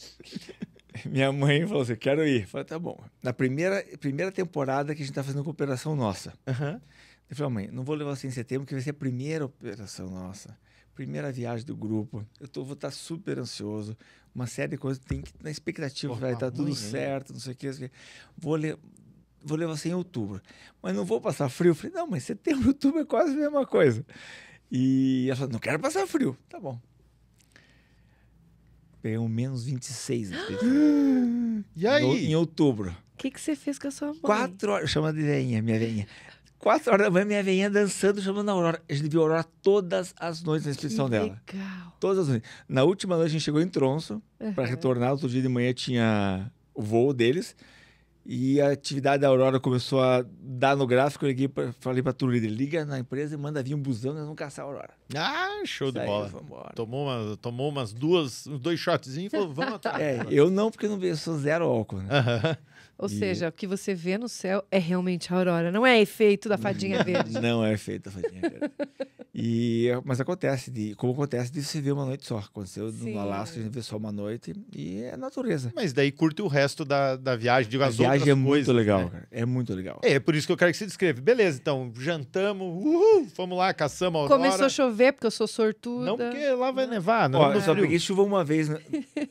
Minha mãe falou assim: quero ir. Eu falei, tá bom. Na primeira, primeira temporada que a gente tá fazendo cooperação nossa. Aham. Eu falei, mãe, não vou levar você em setembro, que vai ser a primeira operação nossa. Primeira viagem do grupo. Eu tô, vou estar super ansioso. Uma série de coisas, tem que na expectativa, Pô, vai estar tudo mãe, hein? certo, não sei o que. sei o. Vou, le vou levar você em outubro. Mas não vou passar frio. Eu falei, não, mas setembro, outubro é quase a mesma coisa. E ela falou, não quero passar frio. Tá bom. Peguei um menos 26 na expedição. E aí? No- em outubro. O que, que você fez com a sua mãe? Quatro horas, chama de veinha, minha veinha. Quatro horas da manhã, minha veinha dançando, chamando a Aurora. A gente viu a Aurora todas as noites na que dela. Legal. Todas as noites. Na última noite, a gente chegou em Tronso para Uhum. retornar. Outro dia de manhã tinha o voo deles. E a atividade da Aurora começou a dar no gráfico. Eu liguei pra, falei para tudo líder: liga na empresa e manda vir um busão, nós vamos caçar a Aurora. Ah, show de bola. Tomou, uma, tomou umas duas, uns dois shotzinhos e falou, vamos atrás. É, eu não, porque eu não eu sou zero álcool. Né? Aham. Ou E- seja, o que você vê no céu é realmente a aurora, não é efeito da fadinha verde. Não é feita a fadinha verde. E, mas acontece, de, como acontece de se ver uma noite só. Aconteceu Sim. no Alasca, a gente vê só uma noite e é natureza. Mas daí curte o resto da, da viagem, digo, A as viagem outras é muito coisas, legal, né? cara. É muito legal. É, é por isso que eu quero que você descreva. Beleza, então, jantamos, uhul, fomos lá, caçamos a aurora. Começou a chover, porque eu sou sortuda. Não, porque lá vai nevar, não. Ó, no eu só peguei chuva uma vez, né?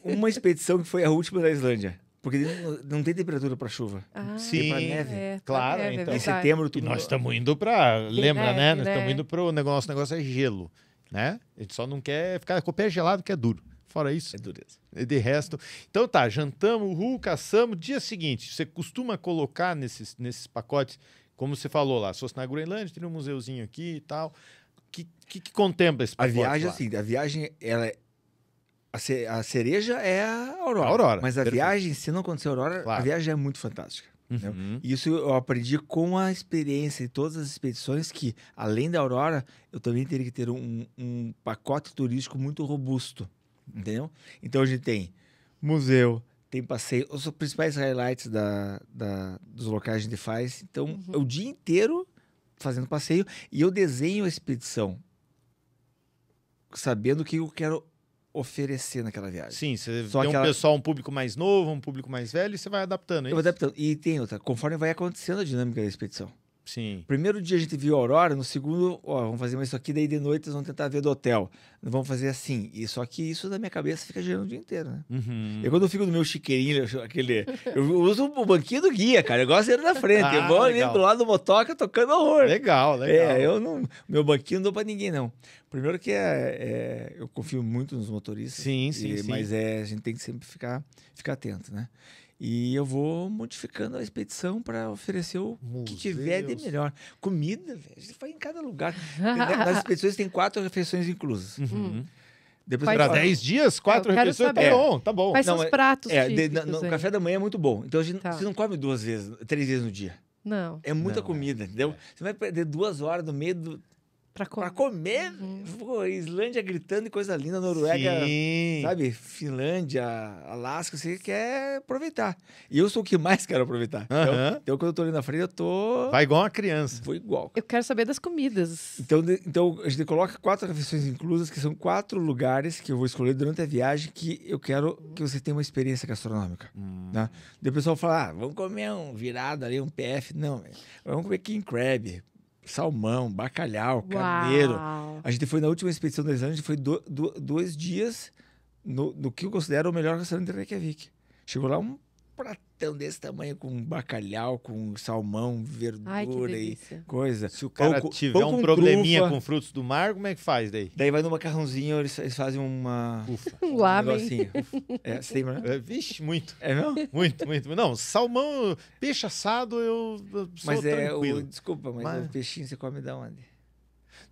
uma expedição que foi a última da Islândia. Porque não, não tem temperatura para chuva. Ah, Sim, pra neve. é, claro, neve, é então. Em verdade. setembro, E tudo. nós estamos indo pra. Lembra, neve, né? Nós né? estamos indo negócio, o negócio é gelo. né? A gente só não quer ficar com o pé gelado, que é duro. Fora isso, É dureza. de resto. Então tá, jantamos, ru, caçamos. Dia seguinte, você costuma colocar nesses, nesses pacotes, como você falou lá, se fosse na Groenlândia, teria um museuzinho aqui e tal. O que, que, que contempla esse A pacote? viagem, lá? assim, a viagem, ela é- a, ce- a cereja é a aurora. A aurora, Mas a perfeito. viagem, se não acontecer a aurora, Claro. a viagem é muito fantástica. Uhum. Isso eu aprendi com a experiência de todas as expedições que, além da aurora, eu também teria que ter um, um pacote turístico muito robusto, entendeu? Então a gente tem museu, tem passeio, os principais highlights da, da- dos locais a gente faz. Então, é o dia inteiro fazendo passeio e eu desenho a expedição sabendo o que eu quero oferecer naquela viagem. Sim, você Só tem um aquela- pessoal, um público mais novo, um público mais velho, e você vai adaptando, é Eu vou adaptando. E tem outra, conforme vai acontecendo a dinâmica da expedição. Sim. Primeiro dia a gente viu a aurora, no segundo, ó, vamos fazer mais isso aqui, daí de noite nós vamos tentar ver do hotel. Vamos fazer assim. E só que isso na minha cabeça fica girando o dia inteiro, né? Uhum. E quando eu fico no meu chiqueirinho, aquele. Eu uso o banquinho do guia, cara. Eu gosto de ir na frente. Ah, eu vou ali do lado do motoca tocando horror. Legal, legal. É, eu não. Meu banquinho não dou pra ninguém, não. Primeiro que é, é, eu confio muito nos motoristas. Sim, sim, e- sim. Mas é, a gente tem que sempre ficar, ficar atento, né? E eu vou modificando a expedição para oferecer o que tiver de Museus. melhor. Comida, velho, a gente vai em cada lugar. Nas expedições tem quatro refeições inclusas. Uhum. Depois você Pra fala- 10 dias, quatro refeições, tá bom, tá bom. Quais Não, são os é- pratos É, de- no, aí? café da manhã é muito bom. Então a gente, Tá. você não come duas vezes, três vezes no dia. Não, É muita Não, é. comida, entendeu? Você vai perder duas horas no meio do. Pra comer. Pra comer. Uhum. Pô, Islândia gritando e coisa linda, Noruega, Sim. sabe? Finlândia, Alasca, você quer aproveitar. E eu sou o que mais quero aproveitar. Então, Aham. então, quando eu tô ali na frente, eu tô. Vai igual uma criança. Vou igual. Eu quero saber das comidas. Então, de- então, a gente coloca quatro refeições inclusas, que são quatro lugares que eu vou escolher durante a viagem que eu quero que você tenha uma experiência gastronômica. Hum. Né? Daí o pessoal fala, ah, vamos comer um virado ali, um PF. Não, vamos comer king crab, salmão, bacalhau, carneiro. A gente foi na última expedição da Islândia, a gente foi do- do- dois dias no, no que eu considero o melhor restaurante de Reykjavik. Chegou lá um pratão desse tamanho com bacalhau, com salmão, verdura Ai, que e coisa. Se o cara Pão tiver pão um com probleminha trufa. com frutos do mar, como é que faz daí? Daí vai no macarrãozinho, eles, eles fazem uma... Ufa. Um lamen. negocinho. É, você tem, né? É, vixe, muito, É mesmo? muito, muito. Não, salmão, peixe assado, eu, eu sou Mas é tranquilo. o... Desculpa, mas, Mas- o peixinho você come da onde?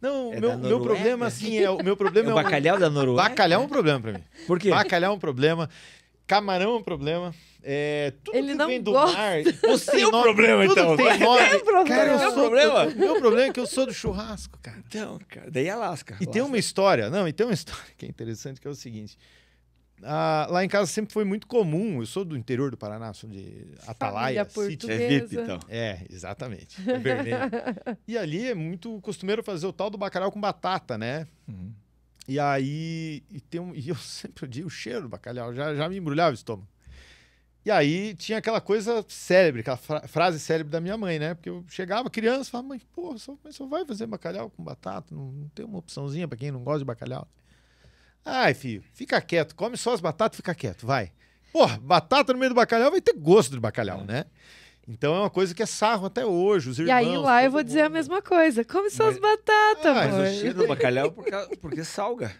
Não, É meu, meu problema, assim, é o meu problema É é o bacalhau da Noruega? Bacalhau é um problema pra mim. Por quê? Bacalhau é um problema. Camarão é um problema. É, tudo Ele que não vem do gosta. mar. O seu problema, tudo então. tem nome. Seu problema. Cara, eu sou, problema? eu- meu problema é que eu sou do churrasco, cara. Então, cara, daí é Alasca. E tem uma história, não, e tem uma história que é interessante, que é o seguinte. Ah, lá em casa sempre foi muito comum, eu sou do interior do Paraná, sou de Atalaia, City. É. VIP, então. É, exatamente. É vermelho. e ali é muito costumeiro fazer o tal do bacalhau com batata, né? Uhum. E aí, e, tem um, e eu sempre odiei o cheiro do bacalhau, já, já me embrulhava o estômago. E aí tinha aquela coisa célebre, aquela fra- frase célebre da minha mãe, né? Porque eu chegava criança e falava, mãe, pô, só, mas só vai fazer bacalhau com batata? Não, não tem uma opçãozinha pra quem não gosta de bacalhau? Ai, filho, fica quieto, come só as batatas e fica quieto, vai. Porra, batata no meio do bacalhau vai ter gosto de bacalhau, né? Então é uma coisa que é sarro até hoje, os E irmãos... aí lá eu vou dizer a mundo. mesma coisa. Come Mas- as batatas, Ah, Mas o cheiro do bacalhau é por causa- porque salga.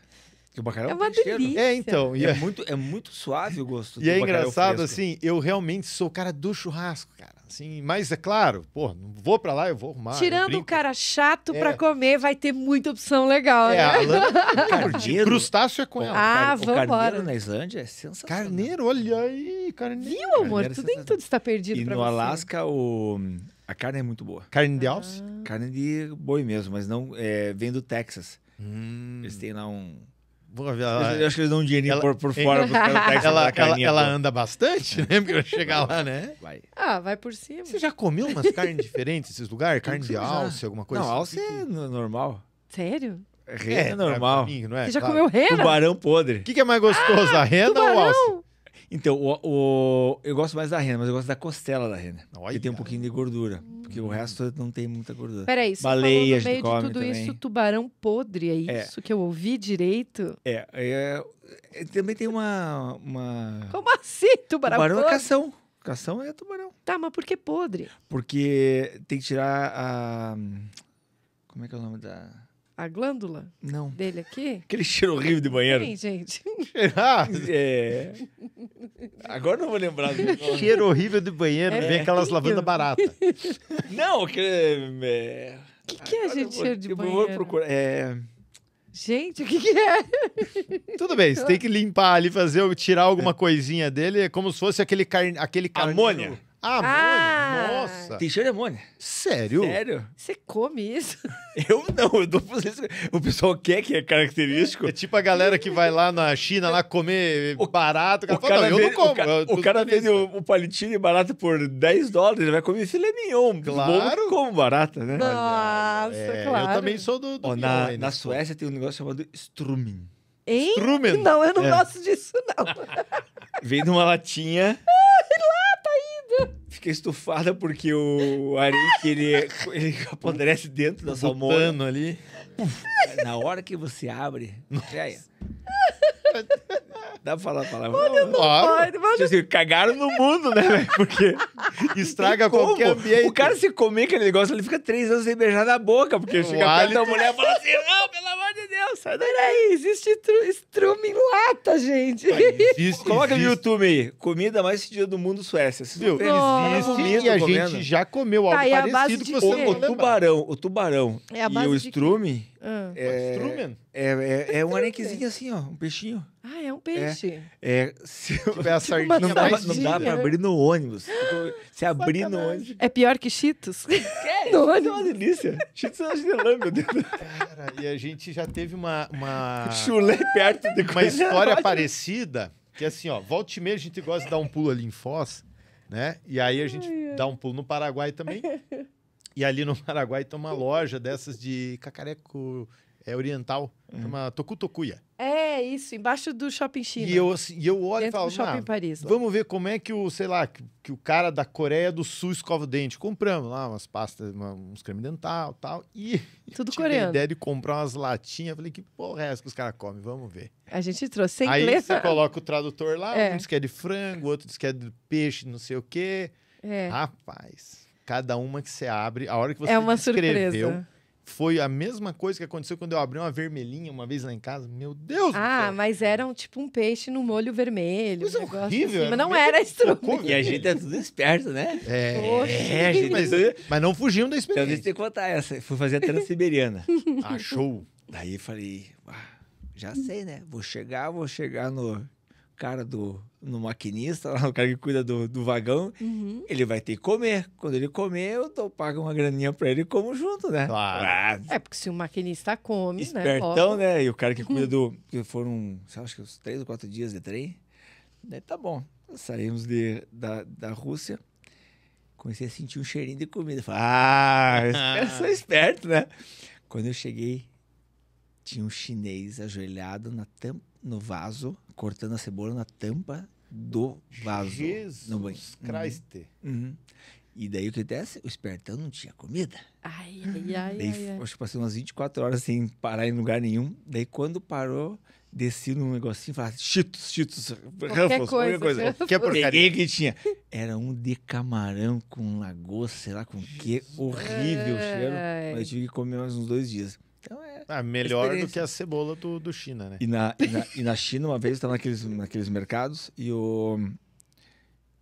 Porque o bacalhau É uma tem cheiro. delícia. É, então, e É, é, muito, é muito suave o gosto e do é bacalhau engraçado, fresco. assim, eu realmente sou o cara do churrasco, cara. Assim, mas é claro, pô, não vou pra lá, eu vou arrumar. Tirando o cara chato É. pra comer, vai ter muita opção legal, É, né? a lã, Carneiro. crustáceo é com ela. Ah, o vambora. carneiro na Islândia é sensacional. Carneiro, olha aí, carneiro. Viu, amor? Carneiro é Tudo em sensacional. tudo está perdido E no você. Alasca, o... a carne é muito boa. Carne de alce? Carne de boi mesmo, mas não é, vem do Texas. Hum, Eles têm lá um. Vou ver, Eu ela, acho- eu acho que eles dão um dinheirinho ela- por, por fora ela, ela, ela anda bastante, né? Porque vai chegar lá, né? Vai. Ah, vai por cima. Você já comeu umas carnes diferentes nesses lugares? Carne de alce, alguma coisa Não, assim? alce é no- normal. Sério? Rena é, pra- normal. mim, não é? Você já Claro. comeu rena? Tubarão podre. O que, que é mais gostoso, a rena ou o alce? Tubarão? Então, o, o- eu gosto mais da rena, mas eu gosto da costela da rena. Olha. Que tem um pouquinho de gordura. Porque o resto não tem muita gordura. Peraí, Baleias falou no meio de tudo também. isso, tubarão podre, é É. isso que eu ouvi direito? É, é, é, também tem uma. uma... Como assim, tubarão, Tubarão é podre? cação. Cação é tubarão. Tá, mas por que podre? Porque tem que tirar a. Como é que é o nome da. A glândula Não. dele aqui? Aquele cheiro horrível de banheiro. Sim, gente. Ah, É... Agora não vou lembrar. do cheiro horrível de banheiro, É vem aquelas lavandas baratas. Não, aquele... É... O que, que é, Agora gente, vou- cheiro de eu banheiro? vou procurar. É... Gente, o que, que é? Tudo bem, você tem que limpar ali, fazer, tirar alguma coisinha dele, é como se fosse aquele carne, aquele carneiro- Amônia. Ah, amônia, Ah. nossa. Tem cheiro de amônia. Sério? Sério? Você come isso? Eu não, eu dou pra vocês. O pessoal quer que é característico. É tipo a galera que vai lá na China lá comer O- barato. O cara, fala, cara, não, eu não vende, como. o, ca- eu- o cara vende turista." o, o palitinho de barata por 10 dólares, ele vai comer filé mignon. Claro. Como barata, né? Nossa, É, claro. Eu também sou do, do Mion na, aí, na né? Suécia tem um negócio chamado strumen. Hein? Strumen. Não, eu não É. gosto disso, não. Vem numa latinha. Fica estufada porque o arenque ele, ele apodrece dentro da salmona. Ali. Na hora que você abre. Aí, Dá pra falar a palavra? Claro. Pode, Tipo assim, cagaram no mundo, né, velho? Porque. Estraga Como? qualquer ambiente. O cara, se comer aquele negócio, ele fica três anos sem beijar na boca, porque O chega perto hálito- da mulher e fala assim: não, pelo amor de Deus, sai daí. peraí, existe tru- estrume em lata, gente. Existe, Coloca no existe. YouTube aí: comida mais fedida do mundo, Suécia. Vocês Viu? não. Existe e a comendo? gente já comeu algo Tá, e a base parecido de que você não O, o tubarão, o tubarão É a e o estrume Ah. é, Strumen? é, é, é um arenquezinho assim, ó, um peixinho. Ah, é um peixe. É, se- Tipo, é a sardinha não, dá, mais não dá pra abrir no ônibus. Se abrir no ônibus. É pior que Cheetos? É, No isso é uma delícia. Cheetos é uma gelã, meu Deus. Cara, e a gente já teve uma, uma, Chulé perto de uma história parecida, que assim, ó, volta e meia a gente gosta de dar um pulo ali em Foz, né? E aí a gente dá um pulo no Paraguai também. E ali no Paraguai tem uma loja dessas de cacareco é, oriental, chama Tokutokuya. É, isso, embaixo do Shopping China. E eu, assim, e eu olho e dentro falo, do Shopping "Ah, Paris. Vamos ver como é que o, sei lá, que, que o cara da Coreia do Sul escova o dente. Compramos lá umas pastas, uma- uns creme dental e tal. E Tudo tive a coreano. ideia de comprar umas latinhas. Falei, que porra é essa que os caras comem? Vamos ver. A gente trouxe sem Aí você coloca o tradutor lá, É. um diz que é de frango, outro diz que é de peixe, não sei o quê. É, Rapaz, cada uma que você abre, a hora que você é uma descreveu, surpresa. foi a mesma coisa que aconteceu quando eu abri uma vermelhinha uma vez lá em casa. Meu Deus Ah, do céu. mas era um, tipo um peixe no molho vermelho. Coisa um negócio horrível, assim, era mas não meio era estrume. E a gente é tudo esperto, né? É, Poxa. É, a gente. mas, mas não fugiam da Então, deixa eu experiência. te contar essa. Fui fazer a Transiberiana. Ah, show. Daí eu falei, ah, já sei, né? Vou chegar, vou chegar no cara do. no maquinista, lá, o cara que cuida do, do vagão. Uhum. Ele vai ter que comer. Quando ele comer, eu dou, pago uma graninha pra ele e como junto, né? Claro. Ah, É, porque se o maquinista come, né? espertão, logo- né? E o cara que cuida do. que foram, sei lá, acho que uns três ou quatro dias de trem. Daí tá bom. Saímos de, da, da Rússia. Comecei a sentir um cheirinho de comida. Falei, ah, eu sou esperto, né? Quando eu cheguei, tinha um chinês ajoelhado na tampa, no vaso, cortando a cebola na tampa do vaso. no banho. Jesus Christ. Uhum. E daí o que acontece? O espertão não tinha comida. Ai, ai, ai, Daí, ai, ai. acho que passei umas 24 horas sem parar em lugar nenhum. Daí, quando parou, desci num negocinho e falei, cheetos, cheetos, Qualquer Ruffles, coisa. qualquer coisa. Que é porcaria. Que tinha. Era um de camarão com lagosta, sei lá com o quê. Horrível o cheiro. Mas eu tive que comer mais uns dois dias. Então é... Ah, melhor do que a cebola do, do China, né? E na, e na, e na China, uma vez, eu estava naqueles, naqueles mercados e o...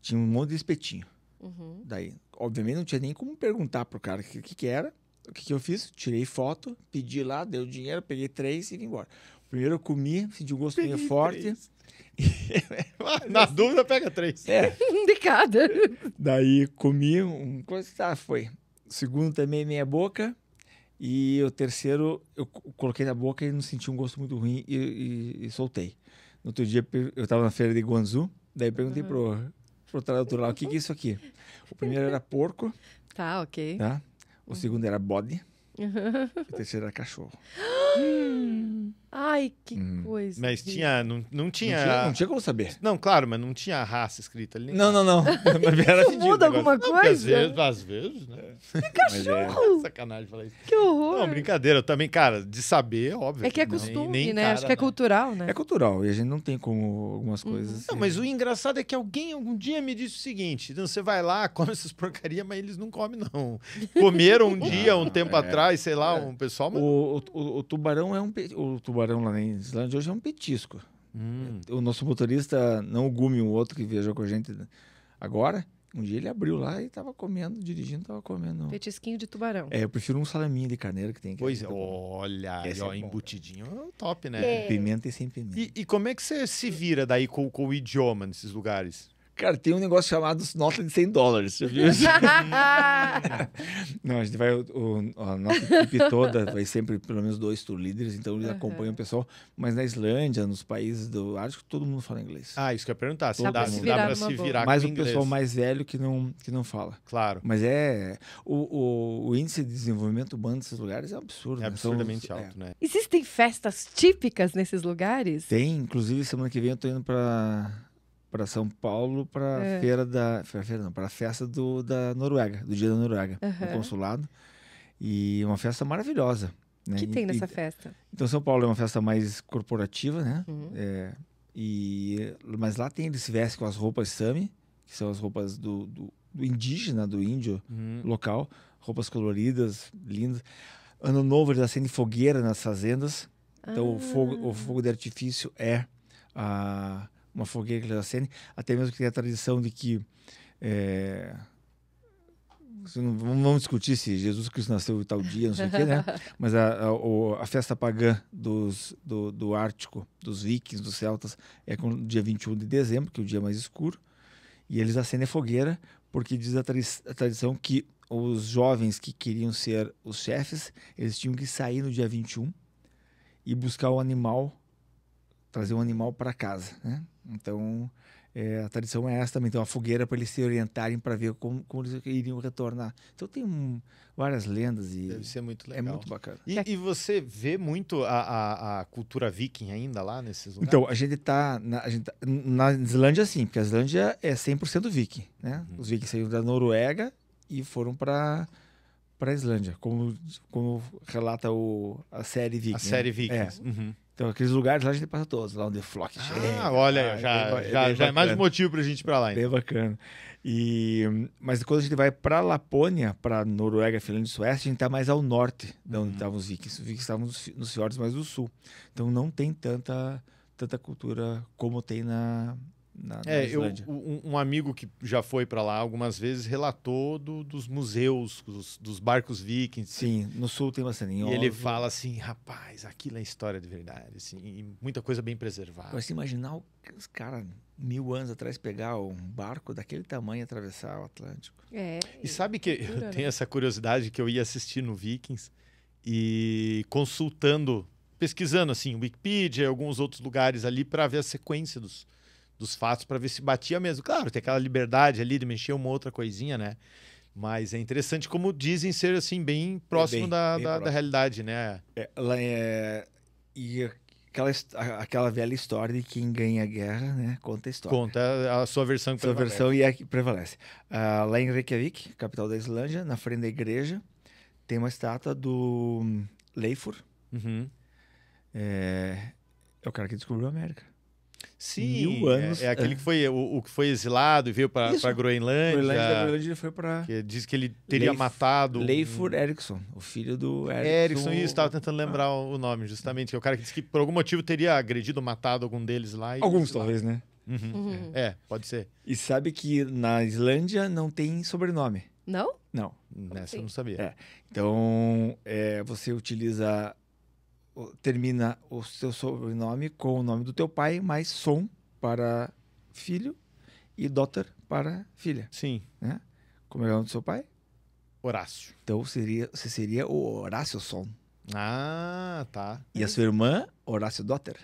tinha um monte de espetinho. Uhum. Daí, obviamente, não tinha nem como perguntar pro cara o que, que, que era. O que, que eu fiz? Tirei foto, pedi lá, deu dinheiro, peguei três e vim embora. Primeiro eu comi, senti um gosto meio Peguei forte. Na dúvida, pega três. É, Um de cada. daí comi um coisa, tá, foi. Segundo também meia boca. E o terceiro eu co- coloquei na boca e não senti um gosto muito ruim e, e- e soltei. No outro dia eu estava na feira de Guangzhou, daí perguntei pro, pro tradutor lá, o que, que é isso aqui? O primeiro era porco, Tá, ok. tá? O segundo era bode. E terceiro era cachorro. Ai, que Hum. coisa. Mas tinha. Não, não Não tinha. tinha, não tinha como saber. Não, claro, mas não tinha raça escrita ali. Não, não, não. Mas era Isso muda alguma Não, porque às coisa? vezes, às vezes, né? Mas é- Sacanagem falar isso. Que horror. Não, brincadeira. Eu também, cara, de saber, óbvio. é que é nem- costume, nem né? cara, Acho que é cultural, né? É cultural e a gente não tem como algumas coisas. Não, mas o engraçado é que alguém algum dia me disse o seguinte: então, você vai lá, come essas porcarias, mas eles não comem, não. Comeram um dia, um tempo atrás, sei lá, um pessoal. Mas... O, o, o tubarão é um pe- o tubarão lá na Islândia hoje é um petisco. Hum. O nosso motorista, não o Gumi, um outro que viajou com a gente agora, um dia ele abriu lá e tava comendo, dirigindo, tava comendo. Petisquinho de tubarão. É, eu prefiro um salaminho de carneiro que tem aqui. Pois é, olha, Esse aí, ó, é embutidinho top, né? É. Pimenta e sem pimenta. E, e como é que você se vira daí com, com o idioma nesses lugares? Cara, tem um negócio chamado nota de 100 dólares, você viu isso? Não, a gente vai, o, a nossa equipe toda vai sempre pelo menos dois tour líderes, então eles Aham. acompanham o pessoal. Mas na Islândia, nos países do Ártico, todo mundo fala inglês. Ah, isso que eu ia perguntar. Se Dá dá, pra se dá pra se virar Mais com o inglês. pessoal mais velho que não, que não fala. Claro. Mas é. O, o, o índice de desenvolvimento humano desses lugares é absurdo. É né? São- absurdamente é. alto, né? Existem festas típicas nesses lugares? Tem, inclusive semana que vem eu tô indo para para São Paulo para É. feira da feira não, para festa do da Noruega, do Dia da Noruega, no Aham. consulado. E uma festa maravilhosa, né? O que E- tem e- nessa festa? Então São Paulo é uma festa mais corporativa, né? Uhum. É, e mas lá tem eles se vestem com as roupas sami, que são as roupas do, do, do indígena, do índio Hum. local, roupas coloridas, lindas. Ano novo eles acendem fogueira nas fazendas. Então, o, fogo, Ah. o fogo de artifício é a, uma fogueira que eles acendem. Até mesmo que tem a tradição de que. É, não- vamos discutir se Jesus Cristo nasceu em tal dia, não sei o quê, né? Mas a, a, o- a festa pagã dos, do, do Ártico, dos vikings, dos celtas, é com o dia 21 de dezembro, que é o dia mais escuro. E eles acendem a fogueira porque diz a, a tradição que os jovens que queriam ser os chefes, eles tinham que sair no dia 21 e buscar o animal, trazer um animal para casa, né? Então, é, a tradição é essa também. Então, a fogueira para eles se orientarem para ver como, como eles iriam retornar. Então, tem um- várias lendas e Deve ser muito é legal. muito bacana. E, e você vê muito a, a, a cultura viking ainda lá nesses lugares? Então, a gente tá na, gente tá- na Islândia, sim, porque a Islândia é 100% viking, né? Uhum. Os vikings saíram da Noruega e foram para para a Islândia, como, como relata o, a série Viking. a série né? Vikings. É. Uhum. Então, aqueles lugares lá a gente passa todos, lá onde o Flock chega. Ah, olha, Ah, já, é bem- já, bem já é mais um motivo pra gente ir pra lá. Então. Bem bacana. E, mas quando a gente vai para Lapônia, para Noruega, Finlândia e Suécia, a gente está mais ao norte de onde Uhum. estavam os vikings. Os vikings estavam nos, nos fiordes mais do sul. Então não tem tanta, tanta cultura como tem na, na, na É, eu, Islândia. um, um amigo que já foi pra lá algumas vezes relatou do- dos museus, dos, dos barcos vikings. Sim, no sul tem bastante. Em E ele fala assim, rapaz, aquilo é história de verdade, assim, e muita coisa bem preservada. Se imaginar os caras, mil anos atrás, pegar um barco daquele tamanho e atravessar o Atlântico. É. E sabe que Cultura, eu né? tenho essa curiosidade que eu ia assistir no Vikings e consultando, pesquisando assim, Wikipedia e alguns outros lugares ali para ver a sequência dos, dos fatos, para ver se batia mesmo. Claro, tem aquela liberdade ali de mexer uma outra coisinha, né? Mas é interessante como dizem ser assim bem próximo bem- da, bem da, da próximo. realidade, né? É, é... E aquela, aquela velha história de quem ganha a guerra, né? Conta a história. Conta a sua versão que Sua prevalece. versão e é a que prevalece. Ah, lá em Reykjavik, capital da Islândia, na frente da igreja, tem uma estátua do Leifur. Uhum. É, é o cara que descobriu a América. Sim, Mil anos, é, é aquele é. que foi o, o que foi exilado e veio para a Groenlândia. Groenlândia, da Groenlândia ele foi para Que diz que ele teria Leif- matado. um- Leifur Eriksson, o filho do Eriksson. Erickson, isso, estava tentando lembrar o o nome, justamente. Que é o cara que disse que por algum motivo teria agredido, matado algum deles lá. e- Alguns, talvez, né? Uhum. Uhum. É, pode ser. E sabe que na Islândia não tem sobrenome. Não? Não. Nessa eu não sabia. É. Então, é, você utiliza, termina o seu sobrenome com o nome do teu pai, mais som para filho e daughter para filha. Sim, Como é o nome do seu pai? Horácio. Então, seria, você seria o Horácio Som. Ah, tá. E a sua irmã, Horácio Daughter.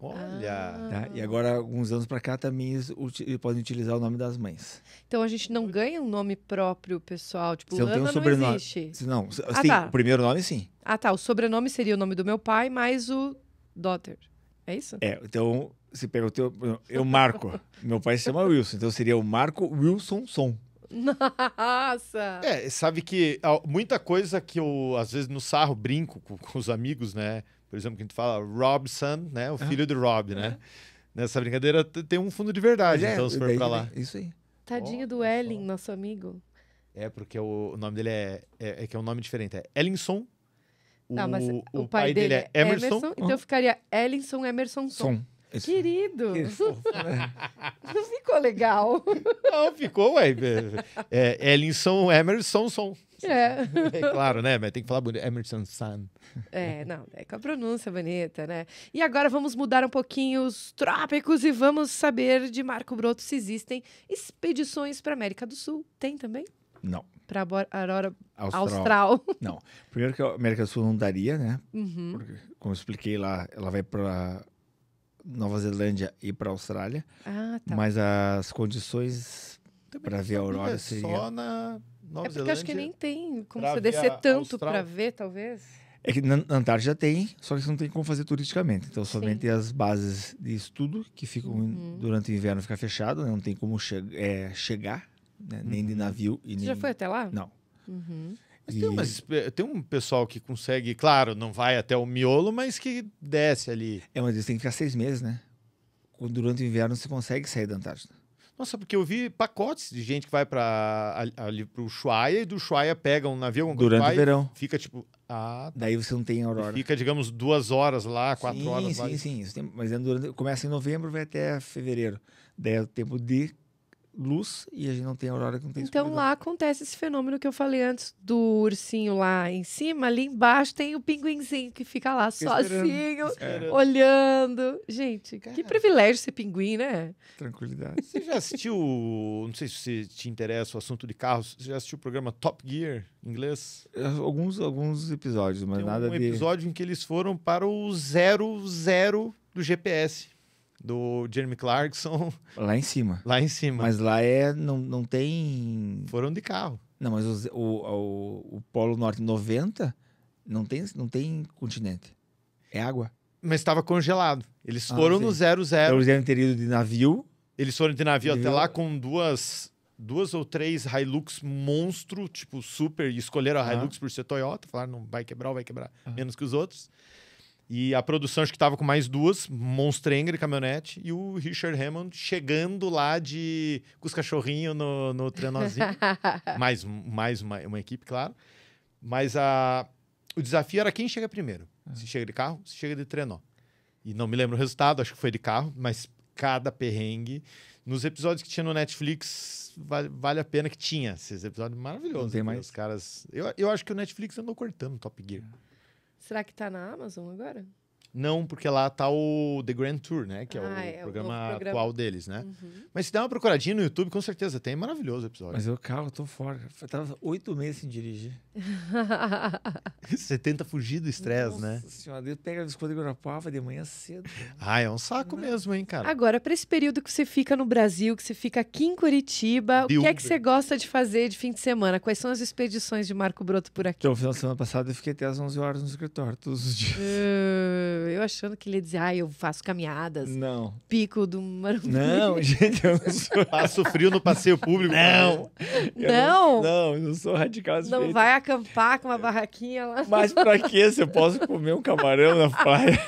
Olha. Ah. Tá? E agora, alguns anos para cá, também eles uti- podem utilizar o nome das mães. Então a gente não ganha um nome próprio, pessoal. Tipo, Você não tem um Lana não sobrenome. existe. Se Não, Ah, tem tá. o primeiro nome, sim. Ah, tá. O sobrenome seria o nome do meu pai, mais o daughter. É isso? É, então, você pega o teu. Eu marco. Meu pai se chama Wilson, então seria o Marco Wilson Som. Nossa! É, sabe que ah, muita coisa que eu, às vezes, no sarro brinco com, com os amigos, né? Por exemplo, que a gente fala Robson, né? O filho de Rob, né? Nessa brincadeira tem um fundo de verdade, é, então, se for daí pra lá. Isso aí. Tadinho do Olha Ellen, nosso amigo. É, porque o, o nome dele é, é, é que é um nome diferente. É Ellinson. O, Tá, mas o pai, dele é Emerson. então ficaria Ellinson Emerson Som. Som. Isso. Querido, né? não ficou legal. Não, ficou, ué. É, é Ellinson Emerson Som. É. É claro, né? Mas tem que falar bonito. Emerson Sun. É, não, é com a pronúncia bonita, né? E agora vamos mudar um pouquinho os trópicos e vamos saber de Marco Broto se existem expedições para América do Sul. Tem também? Não. Para Aurora Austral. Austral. Não. Primeiro que a América do Sul não daria, né? Uhum. Porque, como eu expliquei lá, ela vai para Nova Zelândia e para Austrália, Ah, tá. mas as condições para ver a aurora É seria só na Nova É porque acho que Zelândia. nem tem como pra você descer tanto para ver, talvez. É que na Antártida tem, só que você não tem como fazer turisticamente. Então, somente as bases de estudo que ficam Uhum. durante o inverno fica fechado, né? não tem como che é, chegar, né? nem de navio e Você nem... já foi até lá? Não. Uhum. Mas tem, E- umas- tem um pessoal que consegue, claro, não vai até o miolo, mas que desce ali. É, mas eles têm que ficar seis meses, né? Durante o inverno você consegue sair da Antártida. Nossa, porque eu vi pacotes de gente que vai para ali, pro Ushuaia e do Ushuaia pega um navio, Durante vai, o verão. fica tipo, ah, Daí você não tem aurora. fica, digamos, duas horas lá, quatro sim, horas lá. Sim, sim, tem- mas é durante, começa em novembro vai até fevereiro. Daí é o tempo de luz e a gente não tem aurora que não tem Então escuridão. lá acontece esse fenômeno que eu falei antes do ursinho lá em cima, ali embaixo tem o pinguinzinho que fica lá sozinho, Esperando. olhando. Gente, que privilégio ser pinguim, né? Tranquilidade. Você já assistiu, não sei se você te interessa o assunto de carros, você já assistiu o programa Top Gear, em inglês? alguns, alguns episódios, mas Tem nada um de... episódio em que eles foram para o zero zero do GPS, do Jeremy Clarkson, Lá em cima. lá em cima. Mas lá é... Não, não tem... Foram de carro. Não, mas os- o, o, o Polo Norte 90 não tem, não tem continente. É água. Mas estava congelado. Eles Ah, foram no zero Então zero. eles devem ter ido de navio. Eles foram de navio até Navio. lá com duas, duas ou três Hilux monstro, tipo super, e escolheram a Ah. Hilux por ser Toyota. Falaram, não vai quebrar, ou vai quebrar Ah. menos que os outros. E a produção acho que tava com mais duas, monstrenga de caminhonete, e o Richard Hammond chegando lá de com os cachorrinhos no, no trenozinho. mais mais uma, uma equipe, claro. Mas a, o desafio era quem chega primeiro. Se chega de carro, se chega de trenó. E não me lembro o resultado, acho que foi de carro, mas cada perrengue. Nos episódios que tinha no Netflix, vale, vale a pena que tinha esses episódios maravilhosos. Não tem mais? Os caras. Eu, eu acho que o Netflix andou cortando Top Gear. Será que tá na Amazon agora? Não, porque lá tá o The Grand Tour, né? Que é, Ah, o, é, o programa novo programa. atual deles, né? Uhum. Mas se der uma procuradinha no YouTube, com certeza tem. Maravilhoso o episódio. Mas eu, carro, eu tô fora. Eu tava oito meses sem dirigir. Você tenta fugir do estresse, né? Nossa senhora, Deus pega a Visconde de manhã cedo. Ah, é um saco mesmo, hein, cara? Agora, para esse período que você fica no Brasil, que você fica aqui em Curitiba, De o que é que Uber. você gosta de fazer de fim de semana? Quais são as expedições de Marco Broto por aqui? Então, no final de semana passada eu fiquei até às 11 horas no escritório, todos os dias. Uh, eu achando que ele ia dizer, ah, eu faço caminhadas, Não. pico do Marumbi. Não, gente, eu não sou. Passo frio no passeio público. Não! Eu Não, Não, eu não sou radical não vai acampar com uma barraquinha lá. Mas pra quê? Se eu posso comer um camarão na praia?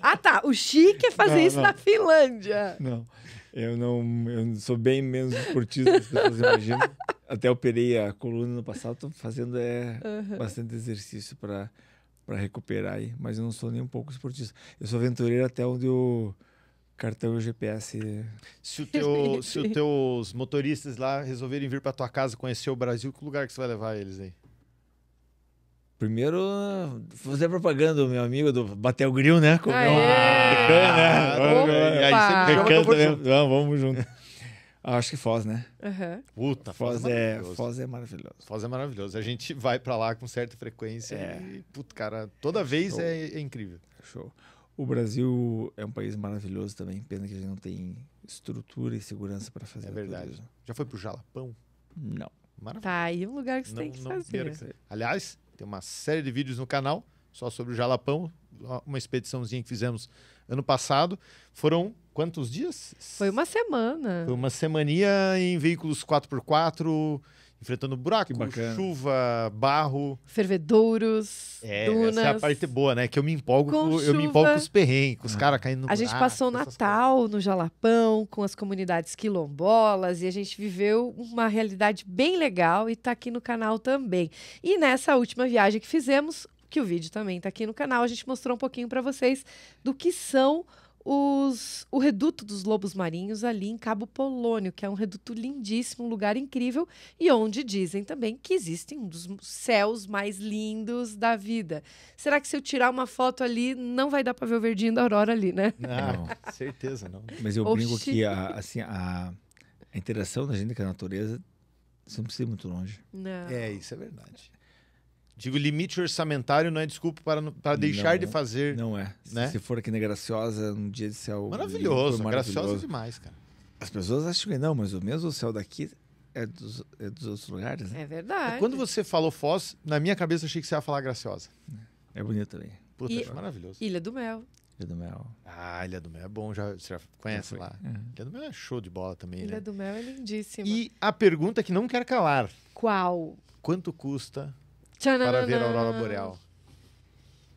Ah, tá. O chique é fazer Não, isso não. na Finlândia. Não. Eu não. Eu sou bem menos esportista do que as pessoas imaginam. Até operei a coluna no passado, tô fazendo é, bastante exercício para para recuperar aí, mas eu não sou nem um pouco esportista. Eu sou aventureiro até onde o cartão e o GPS. Se, o teu, se os teus motoristas lá resolverem vir pra tua casa conhecer o Brasil, que lugar que você vai levar eles aí? Primeiro, fazer propaganda do meu amigo do Batel Grill, né? Comer Aê! uma picanha, né? E aí você me chama que eu Recanto, vou né? junto. Não, vamos junto. Ah, Acho que Foz, né? Aham. Puta, Foz, Foz é é, maravilhoso. Foz é maravilhoso. Foz é maravilhoso. A gente vai pra lá com certa frequência É. e, puta, cara, toda vez é, é incrível. Show. O Brasil é um país maravilhoso também. Pena que a gente não tem estrutura e segurança para fazer É verdade. turismo. Já foi pro Jalapão? Não. Maravilhoso. Tá aí um lugar que você Não- tem que não fazer. que Aliás, tem uma série de vídeos no canal só sobre o Jalapão. uma expediçãozinha que fizemos ano passado. Foram quantos dias? Foi uma semana. Foi uma semaninha em veículos 4x4, enfrentando buraco, chuva, barro. Fervedouros, É, dunas. essa é a parte boa, né? Que eu me empolgo Com eu me empolgo com os perrengues, com os caras caindo no A gente passou o Natal no Jalapão com as comunidades quilombolas e a gente viveu uma realidade bem legal e tá aqui no canal também. E nessa última viagem que fizemos, que o vídeo também tá aqui no canal, a gente mostrou um pouquinho para vocês do que são os, o reduto dos lobos marinhos ali em Cabo Polônio, que é um reduto lindíssimo, um lugar incrível e onde dizem também que existem um dos céus mais lindos da vida. Será que se eu tirar uma foto ali não vai dar para ver o verdinho da aurora ali, né? Não, certeza não. Mas eu Oxi. brinco que a, assim, a, a interação da gente com a natureza você não precisa ir muito longe. Não. É, isso é verdade. Digo, limite orçamentário não é desculpa para, para deixar Não, de fazer. Não é. Se Né? você for aqui na Graciosa, num dia de céu Maravilhoso, limpo, é graciosa maravilhoso. demais, cara. As pessoas acham que não, mas o mesmo céu daqui é dos, é dos outros lugares, né? É verdade. Quando você falou Foz, na minha cabeça achei que você ia falar graciosa. É bonito também. Puta, E- maravilhoso. Ilha do Mel. Ilha do Mel. Ah, Ilha do Mel é bom, já, você já conhece foi. lá. É. Ilha do Mel é show de bola também, Ilha né? do Mel é lindíssima. E a pergunta que não quer calar: Qual? quanto custa Tchananã. para ver a aurora boreal?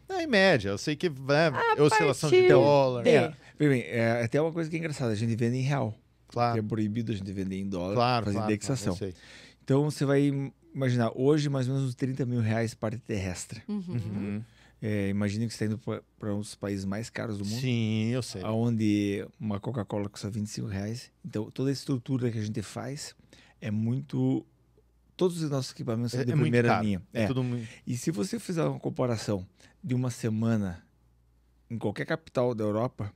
É, em média, eu sei que né, é oscilação de partir dólar. de- É, bem, bem, é até uma coisa que é engraçada, a gente vende em real. Claro, É proibido a gente vender em dólar, claro, fazer claro, indexação. claro, eu sei. Então você vai im- imaginar, hoje mais ou menos uns 30 mil reais parte terrestre. Uhum. Uhum. É, imagine que você está indo para um dos países mais caros do mundo. Sim, eu sei. onde uma Coca-Cola custa 25 reais. Então, toda a estrutura que a gente faz é muito. Todos os nossos equipamentos são É- de é primeira linha. É É. tudo muito... E se você fizer uma comparação de uma semana em qualquer capital da Europa,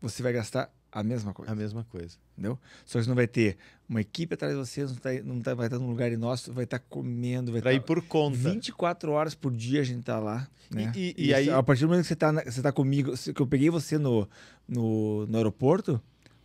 você vai gastar a mesma coisa. a mesma coisa. Entendeu? Só que você não vai ter uma equipe atrás de você, não, tá, não tá- vai estar num lugar nosso, vai estar comendo, vai Para ir estar. por conta. 24 horas por dia a gente tá lá. Né? E- e- e aí- A partir do momento que você tá, na- você tá comigo, que eu peguei você no, no, no aeroporto,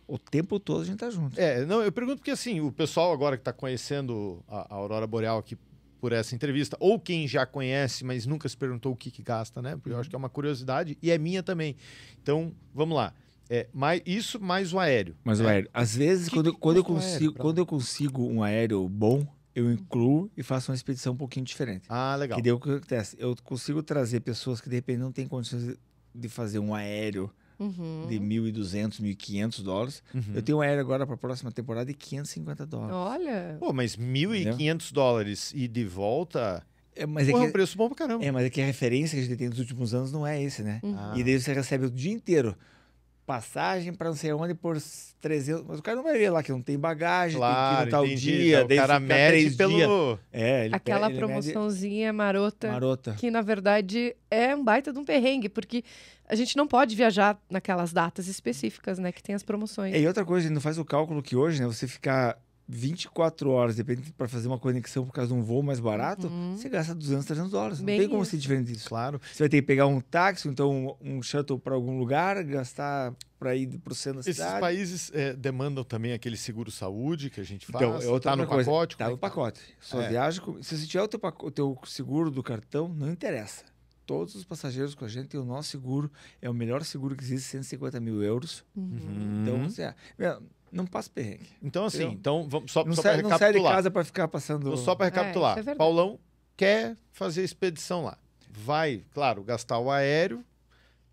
o tempo todo a gente tá junto. É, não, eu pergunto porque assim, o pessoal agora que está conhecendo a, a Aurora Boreal aqui por essa entrevista, ou quem já conhece, mas nunca se perguntou o que, que gasta, né? Porque eu acho que é uma curiosidade e é minha também. Então, vamos lá. É, mais, isso mais o aéreo. Mas o né? aéreo, às vezes, Que quando, eu- que quando, eu aéreo consigo, pra- quando eu consigo um aéreo bom, eu incluo e faço uma expedição um pouquinho diferente. Ah, legal. Que daí o que acontece? Eu consigo trazer pessoas que de repente não têm condições de fazer um aéreo Uhum. de 1.200, 1.500 dólares. Uhum. Eu tenho um aéreo agora para a próxima temporada de 550 dólares. Olha. Pô, mas 1.500 dólares e de volta. É, mas, é Pô, é um que, preço bom pra caramba. é, mas é que a referência que a gente tem nos últimos anos não é esse, né? Uhum. Ah. E daí você recebe o dia inteiro passagem para não sei onde por 300. Mas o cara não vai ver lá que não tem bagagem, tem que ir Claro, no tal entendi. dia, Então, o cara mede pelo. dias. É, ele Aquela mede promoçãozinha marota, marota. que na verdade é um baita de um perrengue, porque a gente não pode viajar naquelas datas específicas, né? Que tem as promoções. É, e outra coisa, a gente não faz o cálculo que hoje, né? Você ficar 24 horas, depende para fazer uma conexão por causa de um voo mais barato, Uhum. você gasta 200, 300 dólares. Não Bem tem como isso. ser diferente disso. Claro. Você vai ter que pegar um táxi, então um, um shuttle para algum lugar, gastar para ir para o centro da Esses cidade. países é, demandam também aquele seguro-saúde que a gente faz. Então, é outra tá no coisa. pacote? Tá como é no tá? pacote. Só É. viaja com... Se você tiver o teu, o teu seguro do cartão, não interessa. Todos os passageiros com a gente têm o nosso seguro. É o melhor seguro que existe, 150 mil euros. Uhum. Então, você... meu, não passa perrengue. Então, assim, Entendeu? então vamos só, Não, só para não sai de recapitular. casa para ficar passando... Então, só para É, recapitular. isso é verdade. Paulão quer fazer a expedição lá. Vai, claro, gastar o aéreo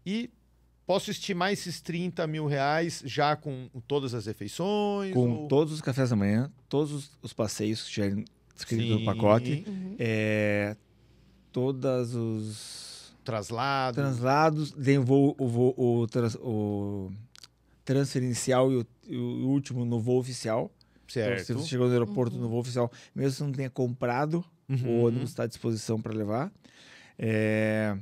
e posso estimar esses 30 mil reais já com todas as refeições? Com ou- todos os cafés da manhã, todos os, os passeios que já é escrito Sim, no pacote, Uhum. é, todos os Traslado. translados, tem o, voo, o, voo, o, trans- o transfer inicial e o, e o último no voo oficial. Então, certo. se você chegou no aeroporto no voo oficial, mesmo se você não tenha comprado, Uhum. o ônibus está à disposição para levar. É,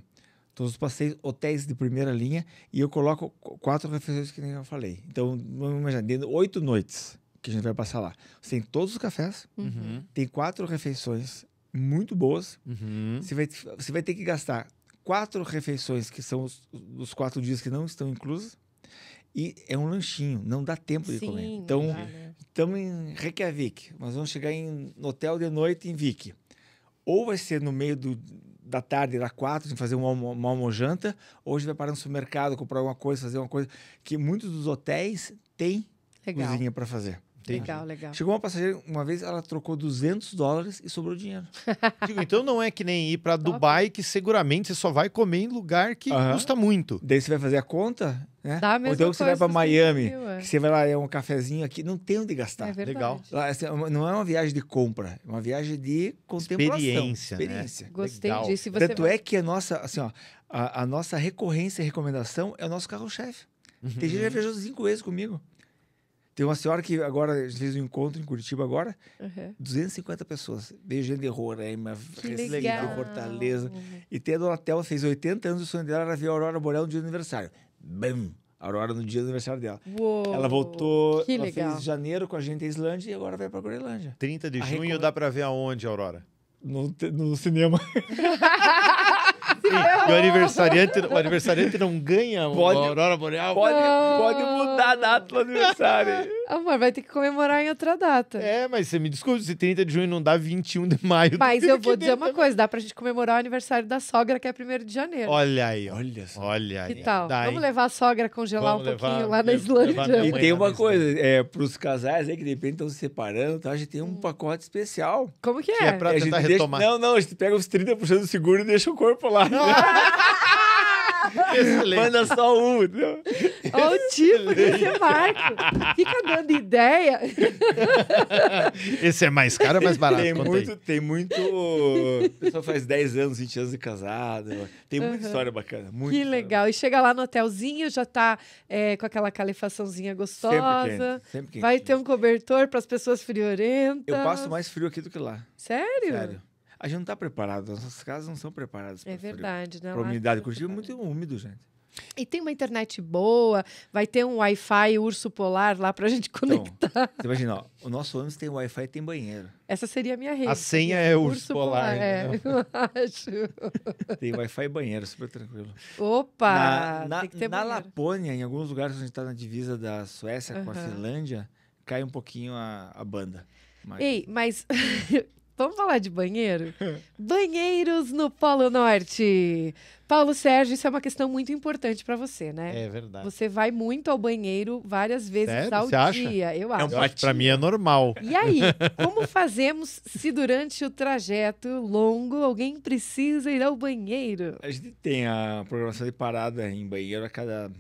todos os passeios, hotéis de primeira linha, e eu coloco qu- quatro refeições que nem eu falei. Então, vamos imaginar, dentro de oito noites que a gente vai passar lá. Você tem todos os cafés, Uhum. tem quatro refeições muito boas. Uhum. Você vai, você vai ter que gastar quatro refeições, que são os, os quatro dias que não estão inclusos, e é um lanchinho, não dá tempo de comer. Sim, Então, dá, né? estamos em Reykjavik, nós vamos chegar em, no hotel de noite em Vik. Ou vai ser no meio do, da tarde, era quatro, que fazer uma, uma almojanta. Hoje vai parar no supermercado, comprar alguma coisa, fazer uma coisa. Que muitos dos hotéis têm Legal. cozinha para fazer. Legal, legal. Chegou uma passageira, uma vez ela trocou 200 dólares e sobrou dinheiro. Digo, então não é que nem ir pra Dubai, que seguramente você só vai comer em lugar que Aham. custa muito. Daí você vai fazer a conta, né? Dá a Ou mesma então você vai para Miami, Estados Unidos, é. que você vai lá, é um cafezinho aqui, não tem onde gastar. É legal. Lá, assim, é não é uma viagem de compra, é uma viagem de contemplação. Experiência, né? Experiência. Gostei Legal. disso. E você Tanto vai- é que a nossa, assim, ó, a, a nossa recorrência e recomendação é o nosso carro-chefe. Tem gente que já viajou cinco vezes comigo. Tem uma senhora que agora, a gente fez um encontro em Curitiba agora, Uhum. 250 pessoas. Veio gente de Roraima, Que Recife, legal. Fortaleza. E tem a Dona Tela, fez 80 anos, o sonho dela era ver a Aurora Boreal no dia do aniversário. Bam! A Aurora no dia do aniversário dela. Uou, Ela voltou, Que ela legal. fez janeiro com a gente à Islândia e agora vai pra Groenlândia. 30 de A junho recom- dá pra ver aonde, Aurora? No, no cinema. E o aniversariante, o aniversariante não ganha Pode- a Aurora Boreal? Pode, Ah. pode mudar a data do aniversário. Amor, vai ter que comemorar em outra data. É, mas você me desculpe, se 30 de junho não dá 21 de maio. Mas eu vou dizer uma também. coisa: dá pra gente comemorar o aniversário da sogra, que é 1 de janeiro. Olha aí. Olha só. olha aí. que tal? Dá, Vamos levar a sogra a congelar Vamos um pouquinho levar- lá na Islândia. E tem uma coisa, é, para os casais aí que de repente estão se separando, tá? a gente tem um pacote especial. Como que Que é? é pra a gente tentar deixa- retomar. Não, não, a gente pega os 30% do seguro e deixa o corpo lá. Excelente. Manda só um, entendeu? Olha o tipo desse Marco. Fica dando ideia. Esse é mais caro ou mais barato? Tem Conta muito, aí. tem muito. A pessoa faz 10 anos, 20 anos de casado. Tem muita Uhum. história bacana. Muito Que história legal. E chega lá no hotelzinho, já tá é, com aquela calefaçãozinha bacana. gostosa. Sempre quente. Sempre quente. Vai ter um cobertor para as pessoas friorentas. Eu passo mais frio aqui do que lá. Sério? Sério. A gente não tá preparado. Nossas casas não são preparadas É para frio. verdade, né? Pra Lá umidade. é muito úmido, gente. E tem uma internet boa, vai ter um Wi-Fi urso polar lá pra gente Então, conectar. você imagina, ó, o nosso ônibus tem Wi-Fi e tem banheiro. Essa seria a minha rede. A senha é urso polar, É, eu acho. Tem Wi-Fi e banheiro, super tranquilo. Opa! na na, tem que ter na. Lapônia, em alguns lugares onde a gente tá na divisa da Suécia com a. Finlândia, cai um pouquinho a, a banda. Mas- Ei, mas vamos falar de banheiro? Banheiros no Polo Norte. Paulo Sérgio, isso é uma questão muito importante pra você, né? É verdade. Você vai muito ao banheiro várias vezes Sério? ao Você acha? dia, eu um acho. Eu acho que pra mim é normal. E aí, como fazemos se durante o trajeto longo alguém precisa ir ao banheiro? A gente tem a programação de parada em banheiro a cada,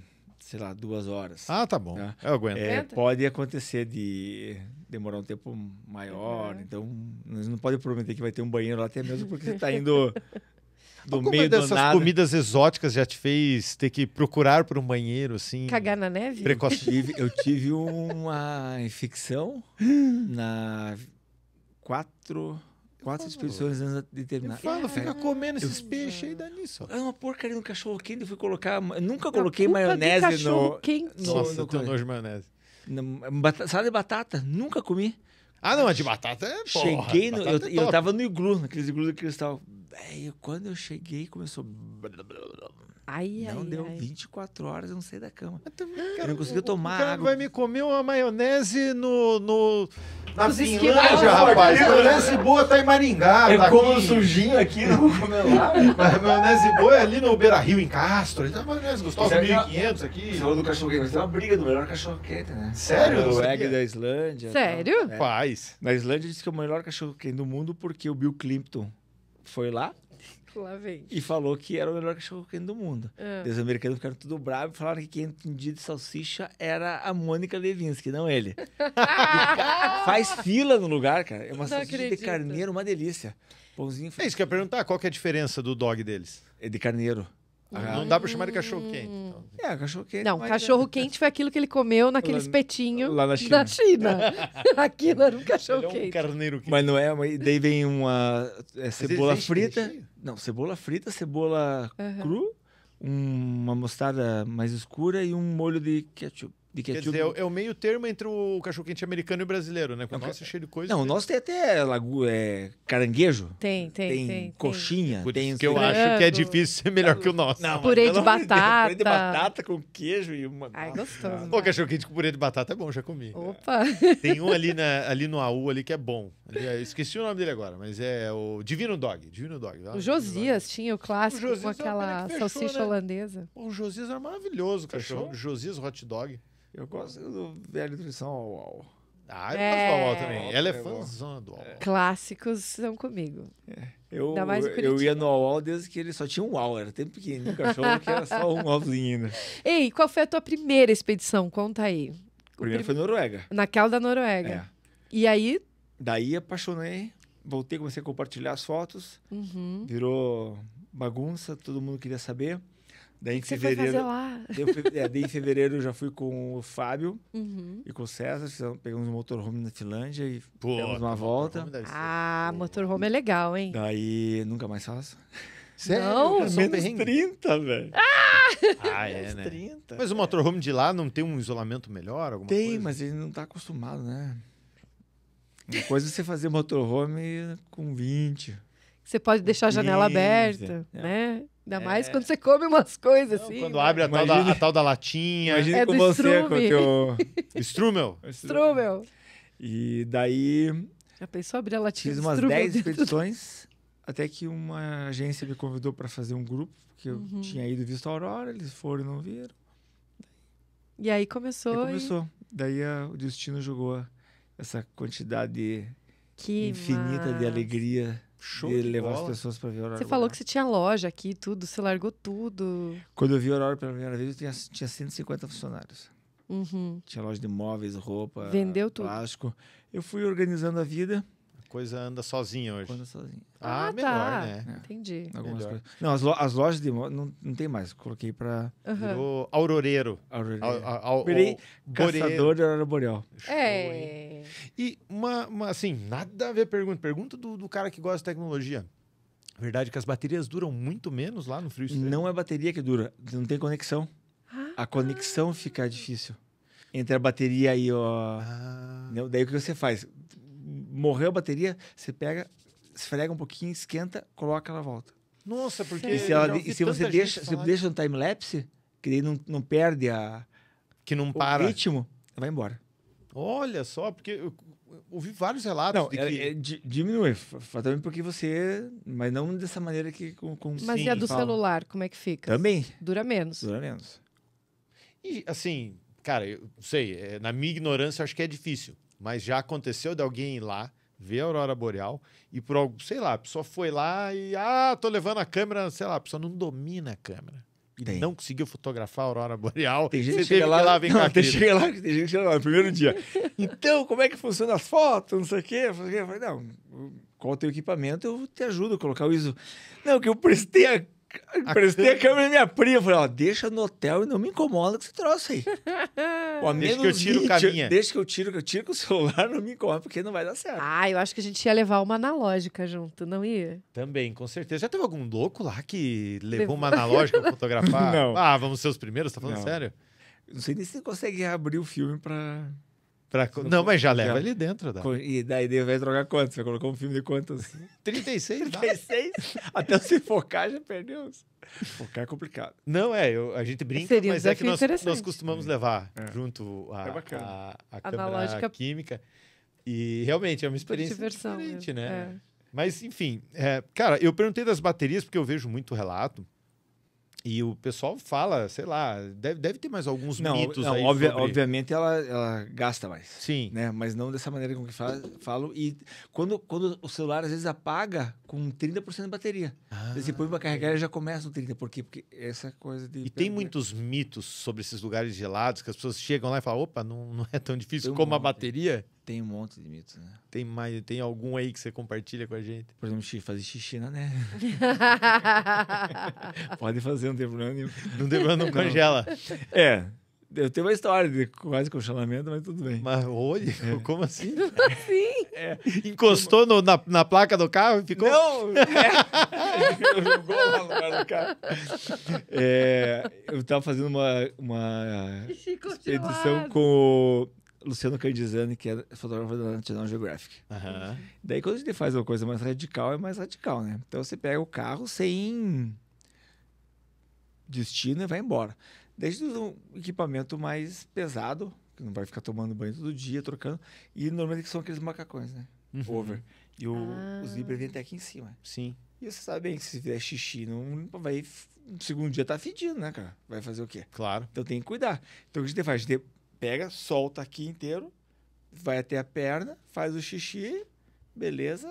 sei lá, duas horas. Ah, tá bom. Tá. Eu aguento. É, Aguenta? pode acontecer de demorar um tempo maior, Uhum. então não pode prometer que vai ter um banheiro lá até mesmo porque você está indo do Alguma meio do dessas nada. comidas exóticas já te fez ter que procurar por um banheiro, assim? Cagar na neve? Eu Precoce. tive, eu tive uma infecção na quatro, quatro expedições antes de terminar. Fala, fica comendo Eu- esses peixes aí, dá nisso. É uma porcaria no cachorro quente, eu fui colocar. eu nunca coloquei maionese no, quente. no- Nossa, no eu tenho coisa. nojo de maionese. no- bata- salada de batata, nunca comi. Ah, não, a de batata é porra, cheguei no. batata Eu, é eu tava no iglu, naqueles iglu de cristal. Véio, quando eu cheguei, começou. Ai, Não ai, deu ai. 24 horas, eu não saí da cama. Também, Eu não conseguia o- tomar O cara água. vai me comer uma maionese no... no... Na Nos Finlândia, rapaz. Maionese boa tá em Maringá. tá aqui. sujinho aqui, não vou comer lá. Mas maionese boa é ali no Beira Rio, em Castro. Então, maionese gostosa, Você já- 1.500 aqui. Você falou do cachorro quente, mas tem uma briga do melhor cachorro quente, né? Sério? Eu não O sabia. egg da Islândia. Sério? tal. É. Faz. Na Islândia diz que é o melhor cachorro quente do mundo porque o Bill Clinton foi lá Lá vem. e falou que era o melhor cachorro quente do mundo. Ah. Os americanos ficaram tudo bravos e falaram que quem entendia de salsicha era a Mônica Levinsky, não ele. Faz fila no lugar, cara. É uma Não salsicha acredito. de carneiro, uma delícia. Pãozinho É isso que eu ia perguntar. Qual que é a diferença do dog deles? é de carneiro. Ah, Não dá pra chamar de cachorro quente. então. É, cachorro quente. Não, cachorro quente foi aquilo que ele comeu naquele Lá- espetinho lá na China. da China. Aquilo era um cachorro Ele é um quente. carneiro quente. mas não é, mas daí vem uma é, cebola frita. recheio? Não, cebola frita, cebola Aham. cru, uma mostarda mais escura e um molho de ketchup. De Quer ketchup. dizer, é o- é o meio termo entre o cachorro-quente americano e o brasileiro, né? Com o nosso é cheio de coisa. Não, o nosso tem até lagu... é, caranguejo. Tem, tem, Tem, tem. coxinha. Por tem isso que eu sei- acho que é Frango. difícil ser melhor que o nosso. Não, Purê de batata. Purê de batata com queijo e uma. Ai, gostoso. Pô, cachorro-quente com purê de batata é bom, já comi. Opa! Tem um ali, na, ali no AU ali que é bom. Ali, eu esqueci o nome dele agora, mas é o Divino Dog. Divino Dog. lá, O Josias tinha o clássico O Josias com é aquela que fechou, salsicha né? holandesa. Dog. Pô, O Josias era maravilhoso, cachorro. Fechou? Josias Hot Dog. Eu gosto do velho nutrição ao ao. Ah, eu É. gosto do AU também. Ela é É bom. fãzona do AU. Clássicos são comigo. Eu, Ainda mais o eu Curitiba. ia no UOL desde que ele só tinha um UOL, era tempo pequenininho, o cachorro que era só um ovzinho ainda. Ei, qual foi a tua primeira expedição? Conta aí. O primeiro foi Noruega. Naquela da Noruega. É. E aí? Daí apaixonei, voltei, comecei a compartilhar as fotos, Uhum. virou bagunça, todo mundo queria saber. Daí em você foi fevereiro, fazer lá? daí é, daí em fevereiro eu já fui com o Fábio Uhum. e com o César, fizemos- pegamos um motorhome na Finlândia e Pô, demos uma volta. Ah, motorhome é legal, hein? Daí nunca mais faço. Sério? Não. Menos perrengue? 30, velho. Ah, é, Menos né? 30. Mas o motorhome de lá não tem um isolamento melhor? Alguma Tem, coisa? mas ele não tá acostumado, né? Uma coisa é você fazer motorhome com 20. Você pode deixar a janela 15, aberta, é. né? Ainda mais É. quando você come umas coisas Não, assim. quando né? abre a tal, da, a tal da latinha. Imagina É com você, com o teu... Strumel. Strumel. E daí Já pensou abrir a latinha fiz de umas strumel 10 dentro do- expedições, até que uma agência me convidou para fazer um grupo, porque eu Uhum. tinha ido visto a Aurora, eles foram e não viram. E aí Aí começou. e- começou. Daí a- o destino jogou essa quantidade Que infinita de massa. alegria Show de de levar bola. as pessoas para ver a Aurora. Você falou que você tinha loja aqui e tudo, você largou tudo. Quando eu vi a Aurora pela primeira vez, eu tinha, tinha 150 funcionários. Uhum. Tinha loja de móveis, roupa, Vendeu tudo. plástico. Eu fui organizando a vida coisa anda sozinha hoje. quando sozinho. Ah, Ah, melhor, tá. né? Entendi. Algumas Melhor. coisas. Não, as, lo- as lojas de móveis não, não tem mais. Coloquei para Aham. Virou auroreiro. Aurora. Au- au- au- Virei. Caçador de Aurora Boreal. É. E uma, uma, assim, nada a ver pergunta. Pergunta do, do cara que gosta de tecnologia. Verdade que as baterias duram muito menos lá no frio extremo. Não é bateria que dura, não tem conexão. A conexão fica difícil. Entre a bateria e o. Ah? Daí o que você faz? Morreu a bateria, você pega, esfrega um pouquinho, esquenta, coloca ela volta. nossa, porque. E se, ela e se você deixa, se deixa no time-lapse, que daí não, não perde a, Que não o para. ritmo, vai embora. Olha só, porque eu, ouvi vários relatos Não, de é- que. é di- diminui, fatalmente porque você. Mas não dessa maneira que com. com Mas Sim, e a do fala. celular, como é que fica? Também, Dura menos. dura menos. E, assim, cara, eu não sei, é, na minha ignorância eu acho que é difícil. Mas já aconteceu de alguém ir lá, ver a aurora boreal e por algo, sei lá, a pessoa foi lá e, ah, tô levando a câmera, sei lá, a pessoa não domina a câmera. E Tem. não conseguiu fotografar a aurora boreal. Tem gente que chega lá, que lá, vem não, cá, tem, chega lá, tem gente que chega lá no primeiro dia. Então, como é que funciona as fotos? Não sei o quê. Eu falei, eu falei, não, qual é o teu equipamento? Eu te ajudo a colocar o ISO. Não, que eu prestei a, prestei a câmera da minha prima. Eu falei, ó, deixa no hotel e não me incomoda com esse troço aí. Ó, a Deixa que eu tiro 20, caminha. Deixa que eu tiro, que eu tiro com o celular, não me incomoda, porque não vai dar certo. Ah, eu acho que a gente ia levar uma analógica junto, não ia? Também, com certeza. Já teve algum louco lá que levou Levou. uma analógica pra fotografar? Não. Ah, vamos ser os primeiros? Tá falando Não. sério? Não sei nem se você consegue abrir o filme pra... Pra... Não Não, mas já já. leva ali dentro. Dá. E daí vai trocar quantos? Vai colocar um filme de quantos? 36 dá. 36? Até você focar, já perdeu. Focar é complicado. Não, é, eu- a gente brinca, Seria um mas é que nós, nós costumamos levar É. junto a, É a, a câmera Analógica- química. E realmente é uma experiência diversão. diferente, mesmo. né? É. Mas, enfim, é, cara, eu perguntei das baterias porque eu vejo muito relato. E o pessoal fala, sei lá, deve, deve ter mais alguns Não, mitos não aí obvia- sobre... obviamente ela, ela gasta mais. Sim. Né? Mas não dessa maneira com que fa- falo. E quando, quando o celular às vezes apaga com 30% de bateria. Ah, você põe para carregar e já começa no 30%. Por quê? Porque essa coisa de. E tem muitos mitos sobre esses lugares gelados que as pessoas chegam lá e falam: opa, não, não é tão difícil Tem um como a monte. bateria. Tem um monte de mitos, né? Tem, mais, tem algum aí que você compartilha com a gente? Por exemplo, fazer xixi na neve. Pode fazer, não tem problema nenhum. Não, tem- não congela. É. Eu tenho uma história de quase congelamento, mas tudo bem. Mas olha, como assim? Sim. Encostou no- na, na placa do carro e ficou. Não! É. Jogou lá no lugar do carro. É, eu tava fazendo uma, uma expedição com o Luciano Candizani, que é fotógrafo da National Geographic. Aham. Daí, quando a gente faz uma coisa mais radical, é mais radical, né? Então, você pega o carro sem destino e vai embora. Desde um equipamento mais pesado, que não vai ficar tomando banho todo dia, trocando. E normalmente são aqueles macacões, né? Uhum. Over. E o, Ah. o zíper vem até aqui em cima. Sim. E você sabe bem que se fizer xixi, não vai. No segundo dia tá fedido, né, cara? Vai fazer o quê? Claro. Então tem que cuidar. Então o que a gente faz? A gente pega, solta aqui inteiro, vai até a perna, faz o xixi, beleza.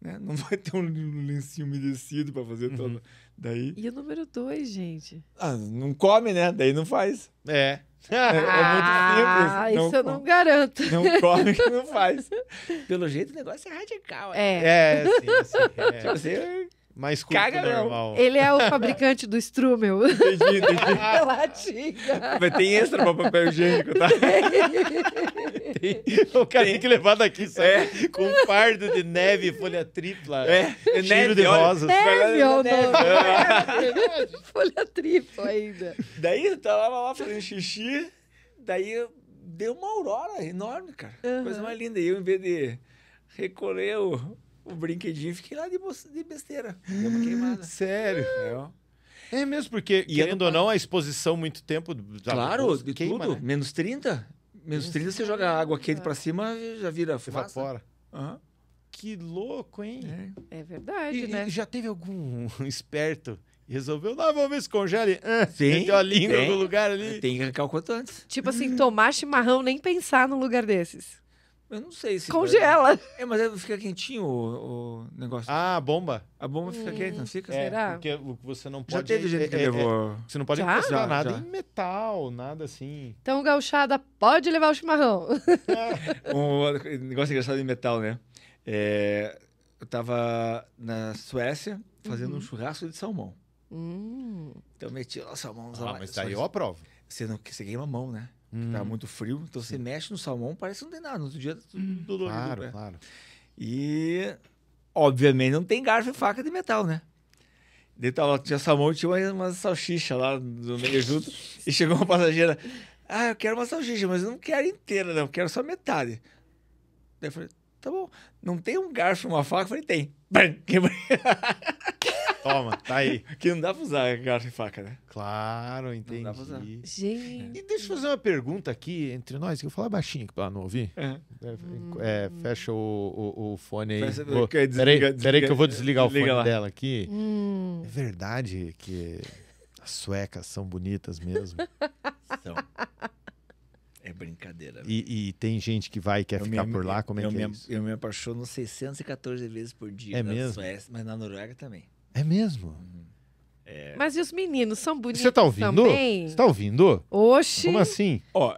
Né? Não vai ter um lencinho umedecido pra fazer Uhum. todo. Daí. E o número dois, gente? Ah, não come, né? Daí não faz. É. É, é muito Ah, simples. isso eu não, não garanto. não come que não faz. Pelo jeito o negócio é radical. É. É. É, sim, assim. É. Você. Mais curto Caga normal. Ele é o fabricante do Strumel. Entendi, entendi. Latinha. Mas tem extra pra papel higiênico, tá? o cara tem que levar daqui, sabe? É. Com um fardo de neve, folha tripla. É, é Cheiro neve, de olha. rosas. Neve é o Neve. nome. Folha tripla ainda. Daí eu tava lá fazendo xixi, daí eu- deu uma aurora enorme, cara. Aham. Coisa mais linda. E eu, em vez de recolher o, o brinquedinho, fiquei lá de, de besteira. Deu uma queimada. Sério. É. É mesmo, porque, E querendo ou não- a exposição muito tempo. Claro, de queima, tudo. né? Menos 30. Menos 30, você joga água quente pra cima, já vira fumaça. evapora. Aham. Que louco, hein? É. É verdade, E, né? e já teve algum esperto e resolveu, não, vamos ver se congela. Ah, meteu a língua tem. no lugar ali. Tem que arrancar o quanto antes. Tipo assim, tomar chimarrão, nem pensar num lugar desses. Eu não sei se... Congela. É, mas fica quentinho o, o negócio. Ah, bomba. A bomba fica Hum. quente, não fica? É, Será? porque o que você não Já pode... teve gente que é- é- levou... Você não pode Já? encostar Já, nada já. em metal, nada assim. Então, gauchada, pode levar o chimarrão. um negócio engraçado de metal, né? É, eu tava na Suécia fazendo Uhum. um churrasco de salmão. Hum. Então eu meti lá o salmão. Ah, mas daí eu aprovo. Você, não, você queima a mão, né? Hum, Tava muito frio, então você mexe no salmão, parece que não tem nada. No outro dia tá tudo dolorido. Claro, né? claro. E, obviamente, não tem garfo e faca de metal, né? Daí tava, tinha salmão e tinha uma, uma salsicha lá no meio junto. E chegou uma passageira. Ah, eu quero uma salsicha, mas eu não quero inteira, não. Eu quero só metade. Daí eu falei, tá bom. Não tem um garfo e uma faca? Eu falei, tem. Quebrei. Toma, tá aí. que não dá pra usar garfo e faca, né? Claro, entendi. dá pra usar. Gente. E deixa eu fazer uma pergunta aqui entre nós, que eu vou falar baixinho aqui pra não ouvir. É. É, é, fecha o, o, o fone aí. Fecha- Vou- desliga- peraí, que eu vou desligar o fone lá. dela aqui. Hum. É verdade que as suecas são bonitas mesmo. Então, é brincadeira. E, e tem gente que vai e quer Eu ficar me- por lá, como é que me, é isso? Eu me apaixono 614 vezes por dia. É na mesmo? Suécia, mas na Noruega também. É mesmo? Mas e os meninos são bonitos Você tá ouvindo? também? Você tá ouvindo? Oxi. Como assim? Ó,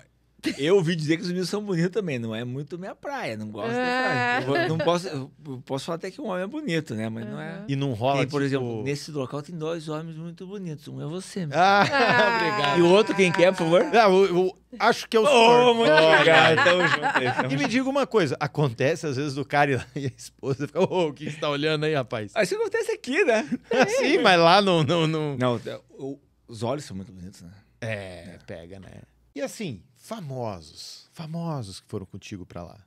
eu ouvi dizer que os meninos são bonitos também. Não é muito minha praia. Não gosto da praia. Eu não posso, eu posso falar até que um homem é bonito, né? Mas não é. E não rola, Tem, por tipo... exemplo, nesse local tem dois homens muito bonitos. Um é você. meu. Ah, Ah. obrigado. E o outro, quem quer, por favor? Ah, eu, eu acho que é o Ô, senhor. muito obrigado. Tamo junto E me diga uma coisa, acontece às vezes do cara ir lá e a esposa fica, ô, o que você tá olhando aí, rapaz? Mas isso acontece aqui, né? Sim, mas lá não, não, não... Não, o- os olhos são muito bonitos, né? É, pega, né? E assim, famosos, famosos que foram contigo pra lá.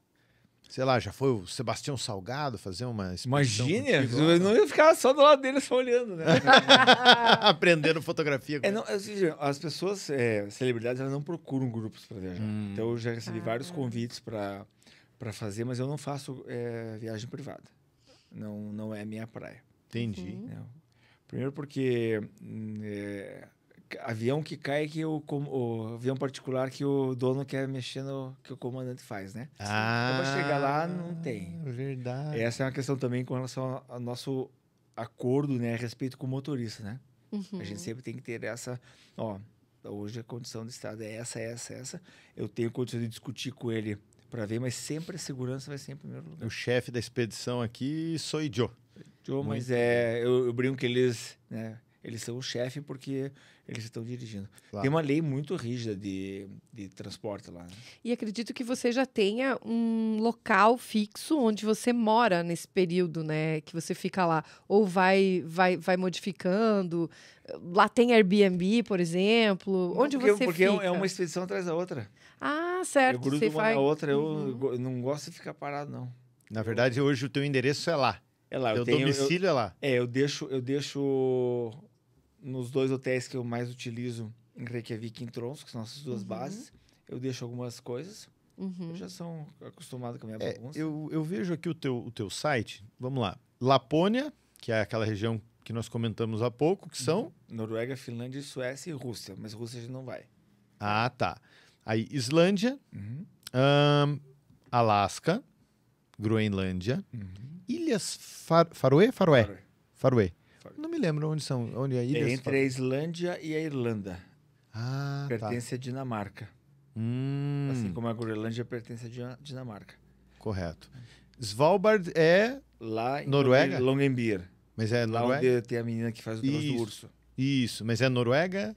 Sei lá, já foi o Sebastião Salgado fazer uma Imagina, contigo eu não ia ficar só do lado dele só olhando, né? Aprendendo fotografia. É, não, assim, as pessoas, é, celebridades, elas não procuram grupos para viajar. Hum. Então eu já recebi Ah. vários convites para para fazer, mas eu não faço é, viagem privada. Não, não é a minha praia. Entendi. Não. Primeiro porque hum, é, avião que cai que o, com- o avião particular que o dono quer mexer no que o comandante faz, né? Ah, pra chegar lá, não tem. Verdade. Essa é uma questão também com relação ao nosso acordo, né, a respeito com o motorista, né? Uhum. A gente sempre tem que ter essa, ó, hoje a condição do estado é essa, essa, essa. Eu tenho condição de discutir com ele para ver, mas sempre a segurança vai ser em primeiro lugar. O chefe da expedição aqui sou Joe. Joe, mas é, eu, eu brinco que eles, né, eles são o chefe porque eles estão dirigindo. Claro. Tem uma lei muito rígida de, de transporte lá. né? E acredito que você já tenha um local fixo onde você mora nesse período, né? Que você fica lá. Ou vai, vai, vai modificando. Lá tem Airbnb, por exemplo. Onde porque, você porque é fica? é uma expedição atrás da outra. Ah, eu certo. grudo Você uma vai... na outra, eu, Uhum. não gosto de ficar parado, não. Na verdade, hoje o teu endereço é lá. É lá, eu teu tenho... eu- domicílio é lá. É, eu deixo, eu deixo nos dois hotéis que eu mais utilizo em Reykjavik e em Tromsø, que são nossas duas Uhum. bases. Eu deixo algumas coisas. Uhum. Eu já são acostumados com a minha É, bagunça. eu, eu vejo aqui o teu, o teu site. Vamos lá. Lapônia, que é aquela região que nós comentamos há pouco, que são. Noruega, Finlândia, Suécia e Rússia. Mas Rússia a gente não vai. Ah, tá. Aí, Islândia, Uhum. ahn, Alasca, Groenlândia, Ilhas Far Faroe? Faroé? Faroe. Faroé. Não me lembro onde são. Onde é Ilhas É entre a Islândia e a Irlanda. Ah, tá. pertence à Dinamarca. Hum, Assim como a Groenlândia pertence à Dina- Dinamarca. correto. Svalbard é. Lá em Noruega? Longyearbyen. Mas é Lá Noruega? onde tem a menina que faz o negócio do Isso. urso. Isso, mas é Noruega?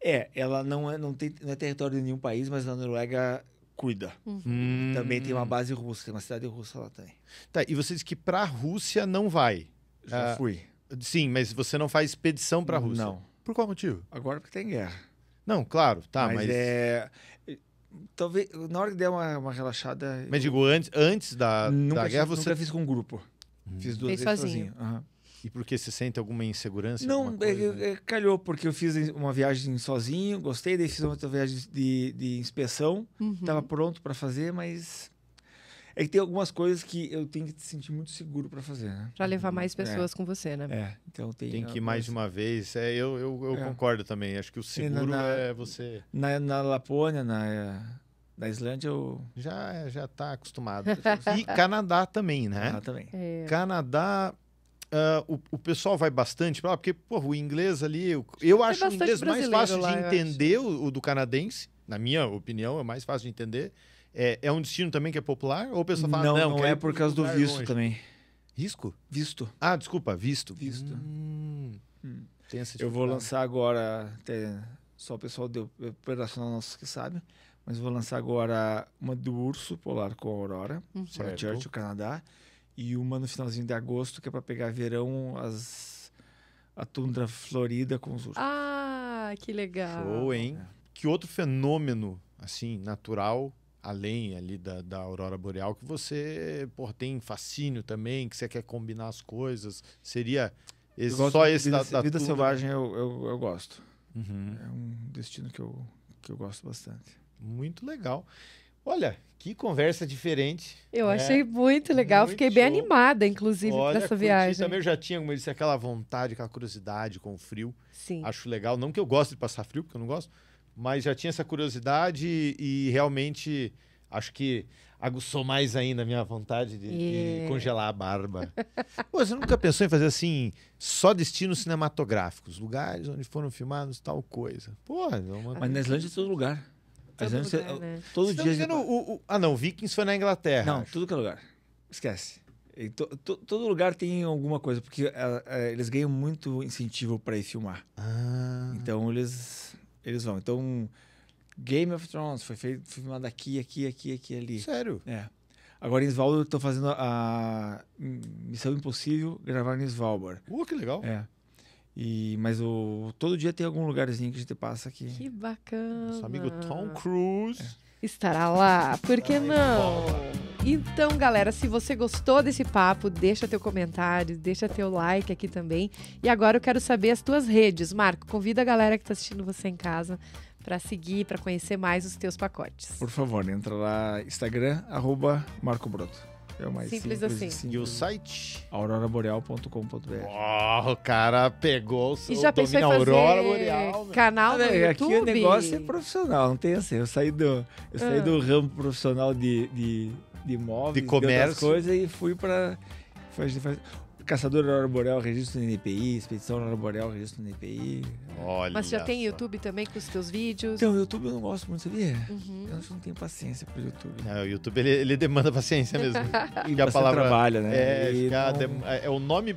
É, ela não é, não tem, não é território de nenhum país, mas a Noruega cuida. Hum. Também tem uma base russa, tem uma cidade russa lá também. Tá, e você disse que pra Rússia não vai. Já Ah, fui. Sim, mas você não faz expedição pra Rússia. Não. Por qual motivo? Agora porque tem guerra. Não, claro, tá, mas. mas, Mas, é. Talvez. Na hora que der uma, uma relaxada. eu digo, antes, antes da, nunca, da guerra fiz, você. nunca fiz com um grupo. Fiz duas Fez vezes sozinho. sozinho. aham. E por que você sente alguma insegurança? Não, alguma é, coisa? é, calhou, porque eu fiz uma viagem sozinho, gostei, daí fiz outra viagem de, de inspeção, Uhum. estava pronto para fazer, mas é que tem algumas coisas que eu tenho que te sentir muito seguro para fazer, né? Pra levar mais pessoas com você, né? É, então tem. Tem que ir mais de uma vez. É, eu eu, eu É. concordo também. Acho que o na- seguro na- é você. Na, na Lapônia, na, na Islândia, eu. Já, já tá acostumado. e Canadá também, né? Ah, também. É. Canadá. ah, o, o pessoal vai bastante pra lá, porque, porra, o inglês ali. Eu, eu acho o inglês mais fácil lá, de entender, o, o do canadense. Na minha opinião, é mais fácil de entender. É, é um destino também que é popular? Ou o pessoal fala, não, não, não, é por causa do visto longe." também. Risco? Visto. Ah, desculpa, visto. Visto. Hum, Hum. tem essa Eu vou lançar agora, até só o pessoal do operacional nosso que sabe, mas eu vou lançar agora uma do urso polar com a Aurora, Uhum. para Certo. Churchill, Canadá, e uma no finalzinho de agosto, que é para pegar verão, as, a tundra florida com os ursos. Ah, que legal. Show, hein? Que outro fenômeno, assim, natural, além ali da, da aurora boreal, que você, pô, tem fascínio também, que você quer combinar as coisas, seria esse, só esse vida, da, da vida tundra? selvagem eu, eu, eu gosto. Uhum. É um destino que eu, que eu gosto bastante. Muito legal. Olha, que conversa diferente. Eu É. achei muito legal. Muito Fiquei bem show. animada, inclusive, Olha, nessa curti viagem. Também eu já tinha, como eu disse, aquela vontade, aquela curiosidade com o frio. Sim. Acho legal. Não que eu goste de passar frio, porque eu não gosto, mas já tinha essa curiosidade e, realmente acho que aguçou mais ainda a minha vontade de, de É. congelar a barba. Pô, você nunca pensou em fazer assim, só destinos cinematográficos, lugares onde foram filmados tal coisa? Pô, é uma... Mas na Islândia é todo lugar. Todo Islândia, lugar, você- né? todo dia... engano, o- o- ah, não, Vikings foi na Inglaterra. Não, acho. tudo que é lugar. Esquece. E to- to- todo lugar tem alguma coisa, porque ah, ah, eles ganham muito incentivo para ir filmar. Ah, Então eles, eles vão. Então, Game of Thrones foi feito, filmado aqui, aqui, aqui, aqui, ali. sério? É. Agora em Svalbard estão fazendo a Missão Impossível gravar em Svalbard. Uh, que legal. É. E, mas o, todo dia tem algum lugarzinho que a gente passa aqui. Que bacana. Nosso amigo Tom Cruise. Estará lá, por que não? Então, galera, se você gostou desse papo, deixa teu comentário, deixa teu like aqui também. E agora eu quero saber as tuas redes. Marco, convida a galera que está assistindo você em casa para seguir, para conhecer mais os teus pacotes. Por favor, entra lá, Instagram, arroba Marco Broto. É o mais Simples simples, assim. E o site? auroraboreal.com.br. Oh, o cara pegou o E já pensou em fazer Aurora Boreal. meu. canal no É, aqui YouTube? o negócio é profissional, não tem assim. Eu saí do, eu saí Ah. do ramo profissional de, de, de imóveis, De comércio. coisas e fui para Caçador Aurora Boreal, registro no NPI, Expedição Aurora Boreal, registro no NPI. Olha Mas já tem. YouTube também com os teus vídeos? Então, o YouTube eu não gosto muito, sabia? Uhum. Eu acho que não tenho paciência pro YouTube. É, o YouTube ele, ele demanda paciência mesmo. E a palavra trabalho, né? é, E não- é, é o nome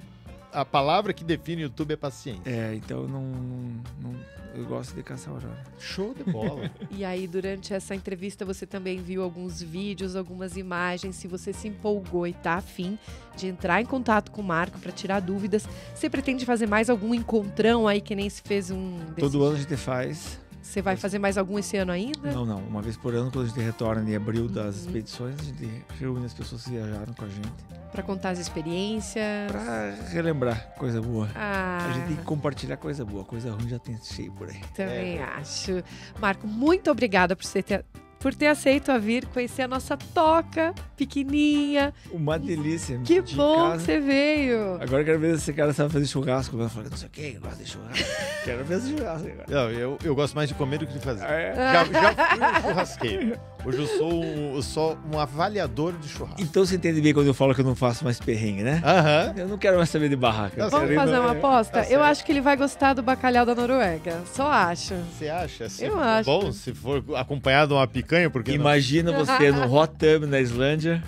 a palavra que define o YouTube é paciência. É, então não, não- não- eu gosto de caçar aurora. Show de bola. E aí, durante essa entrevista, você também viu alguns vídeos, algumas imagens. Se você se empolgou e tá afim de entrar em contato com o Marco para tirar dúvidas, você pretende fazer mais algum encontrão aí, que nem se fez um. desses Todo ano a gente faz. Você vai fazer mais algum esse ano ainda? Não, não. Uma vez por ano, quando a gente retorna em abril das Uhum. expedições, a gente reúne as pessoas que viajaram com a gente. Pra contar as experiências? Pra relembrar coisa boa. Ah, A gente tem que compartilhar coisa boa. Coisa ruim já tem cheio por aí. também É. acho. Marco, muito obrigada por você ter, por ter aceito a vir conhecer a nossa toca pequenininha. Uma delícia. Que de bom casa. que você veio. Agora eu quero ver se esse cara sabe fazer churrasco. Eu falei, não sei o que, eu gosto de churrasco. quero ver esse churrasco agora. Não, eu, eu gosto mais de comer do que de fazer. É. Já, já fui um churrasqueiro. Hoje eu sou um, eu sou um avaliador de churrasco. Então você entende bem quando eu falo que eu não faço mais perrengue, né? Aham. Eu não quero mais saber de barraca. Tá Vamos fazer uma aposta? tá Eu acho que ele vai gostar do bacalhau da Noruega. Só acho. Você acha? Se Eu acho. Bom, se for acompanhado de uma picanha, porque Imagina você no hot tub na Islândia,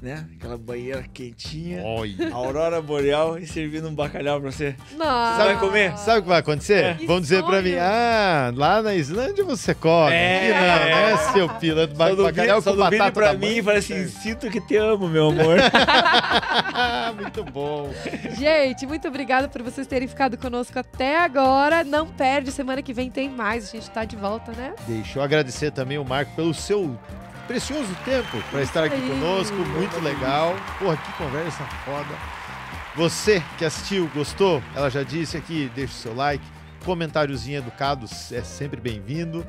né? Aquela banheira quentinha, Olha. aurora boreal e servindo um bacalhau pra você. Não. Você vai comer? Sabe o que vai acontecer? Que Vão dizer pra mim, ah, lá na Islândia você come. É. Aqui não, né, seu pilantra? Só não Bacalhau com não vire batata pra mim e fala assim, sinto que te amo, meu amor. Muito bom. Gente, muito obrigada por vocês terem ficado conosco até agora. Não perde, semana que vem tem mais. A gente tá de volta, né? Deixa eu agradecer também o Marco pelo seu precioso tempo para estar aqui conosco. Muito legal. Porra, que conversa foda. Você que assistiu, gostou? Ela já disse aqui, deixa o seu like. Comentáriozinho educado é sempre bem-vindo.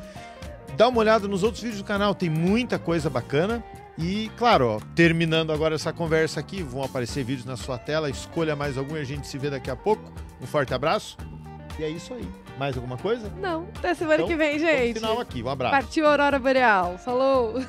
Dá uma olhada nos outros vídeos do canal, tem muita coisa bacana. E, claro, ó, terminando agora essa conversa aqui, vão aparecer vídeos na sua tela. Escolha mais algum e a gente se vê daqui a pouco. Um forte abraço. E é isso aí. Mais alguma coisa? Não, até semana Então, que vem, gente. final aqui. Um abraço. Partiu Aurora Boreal. Falou!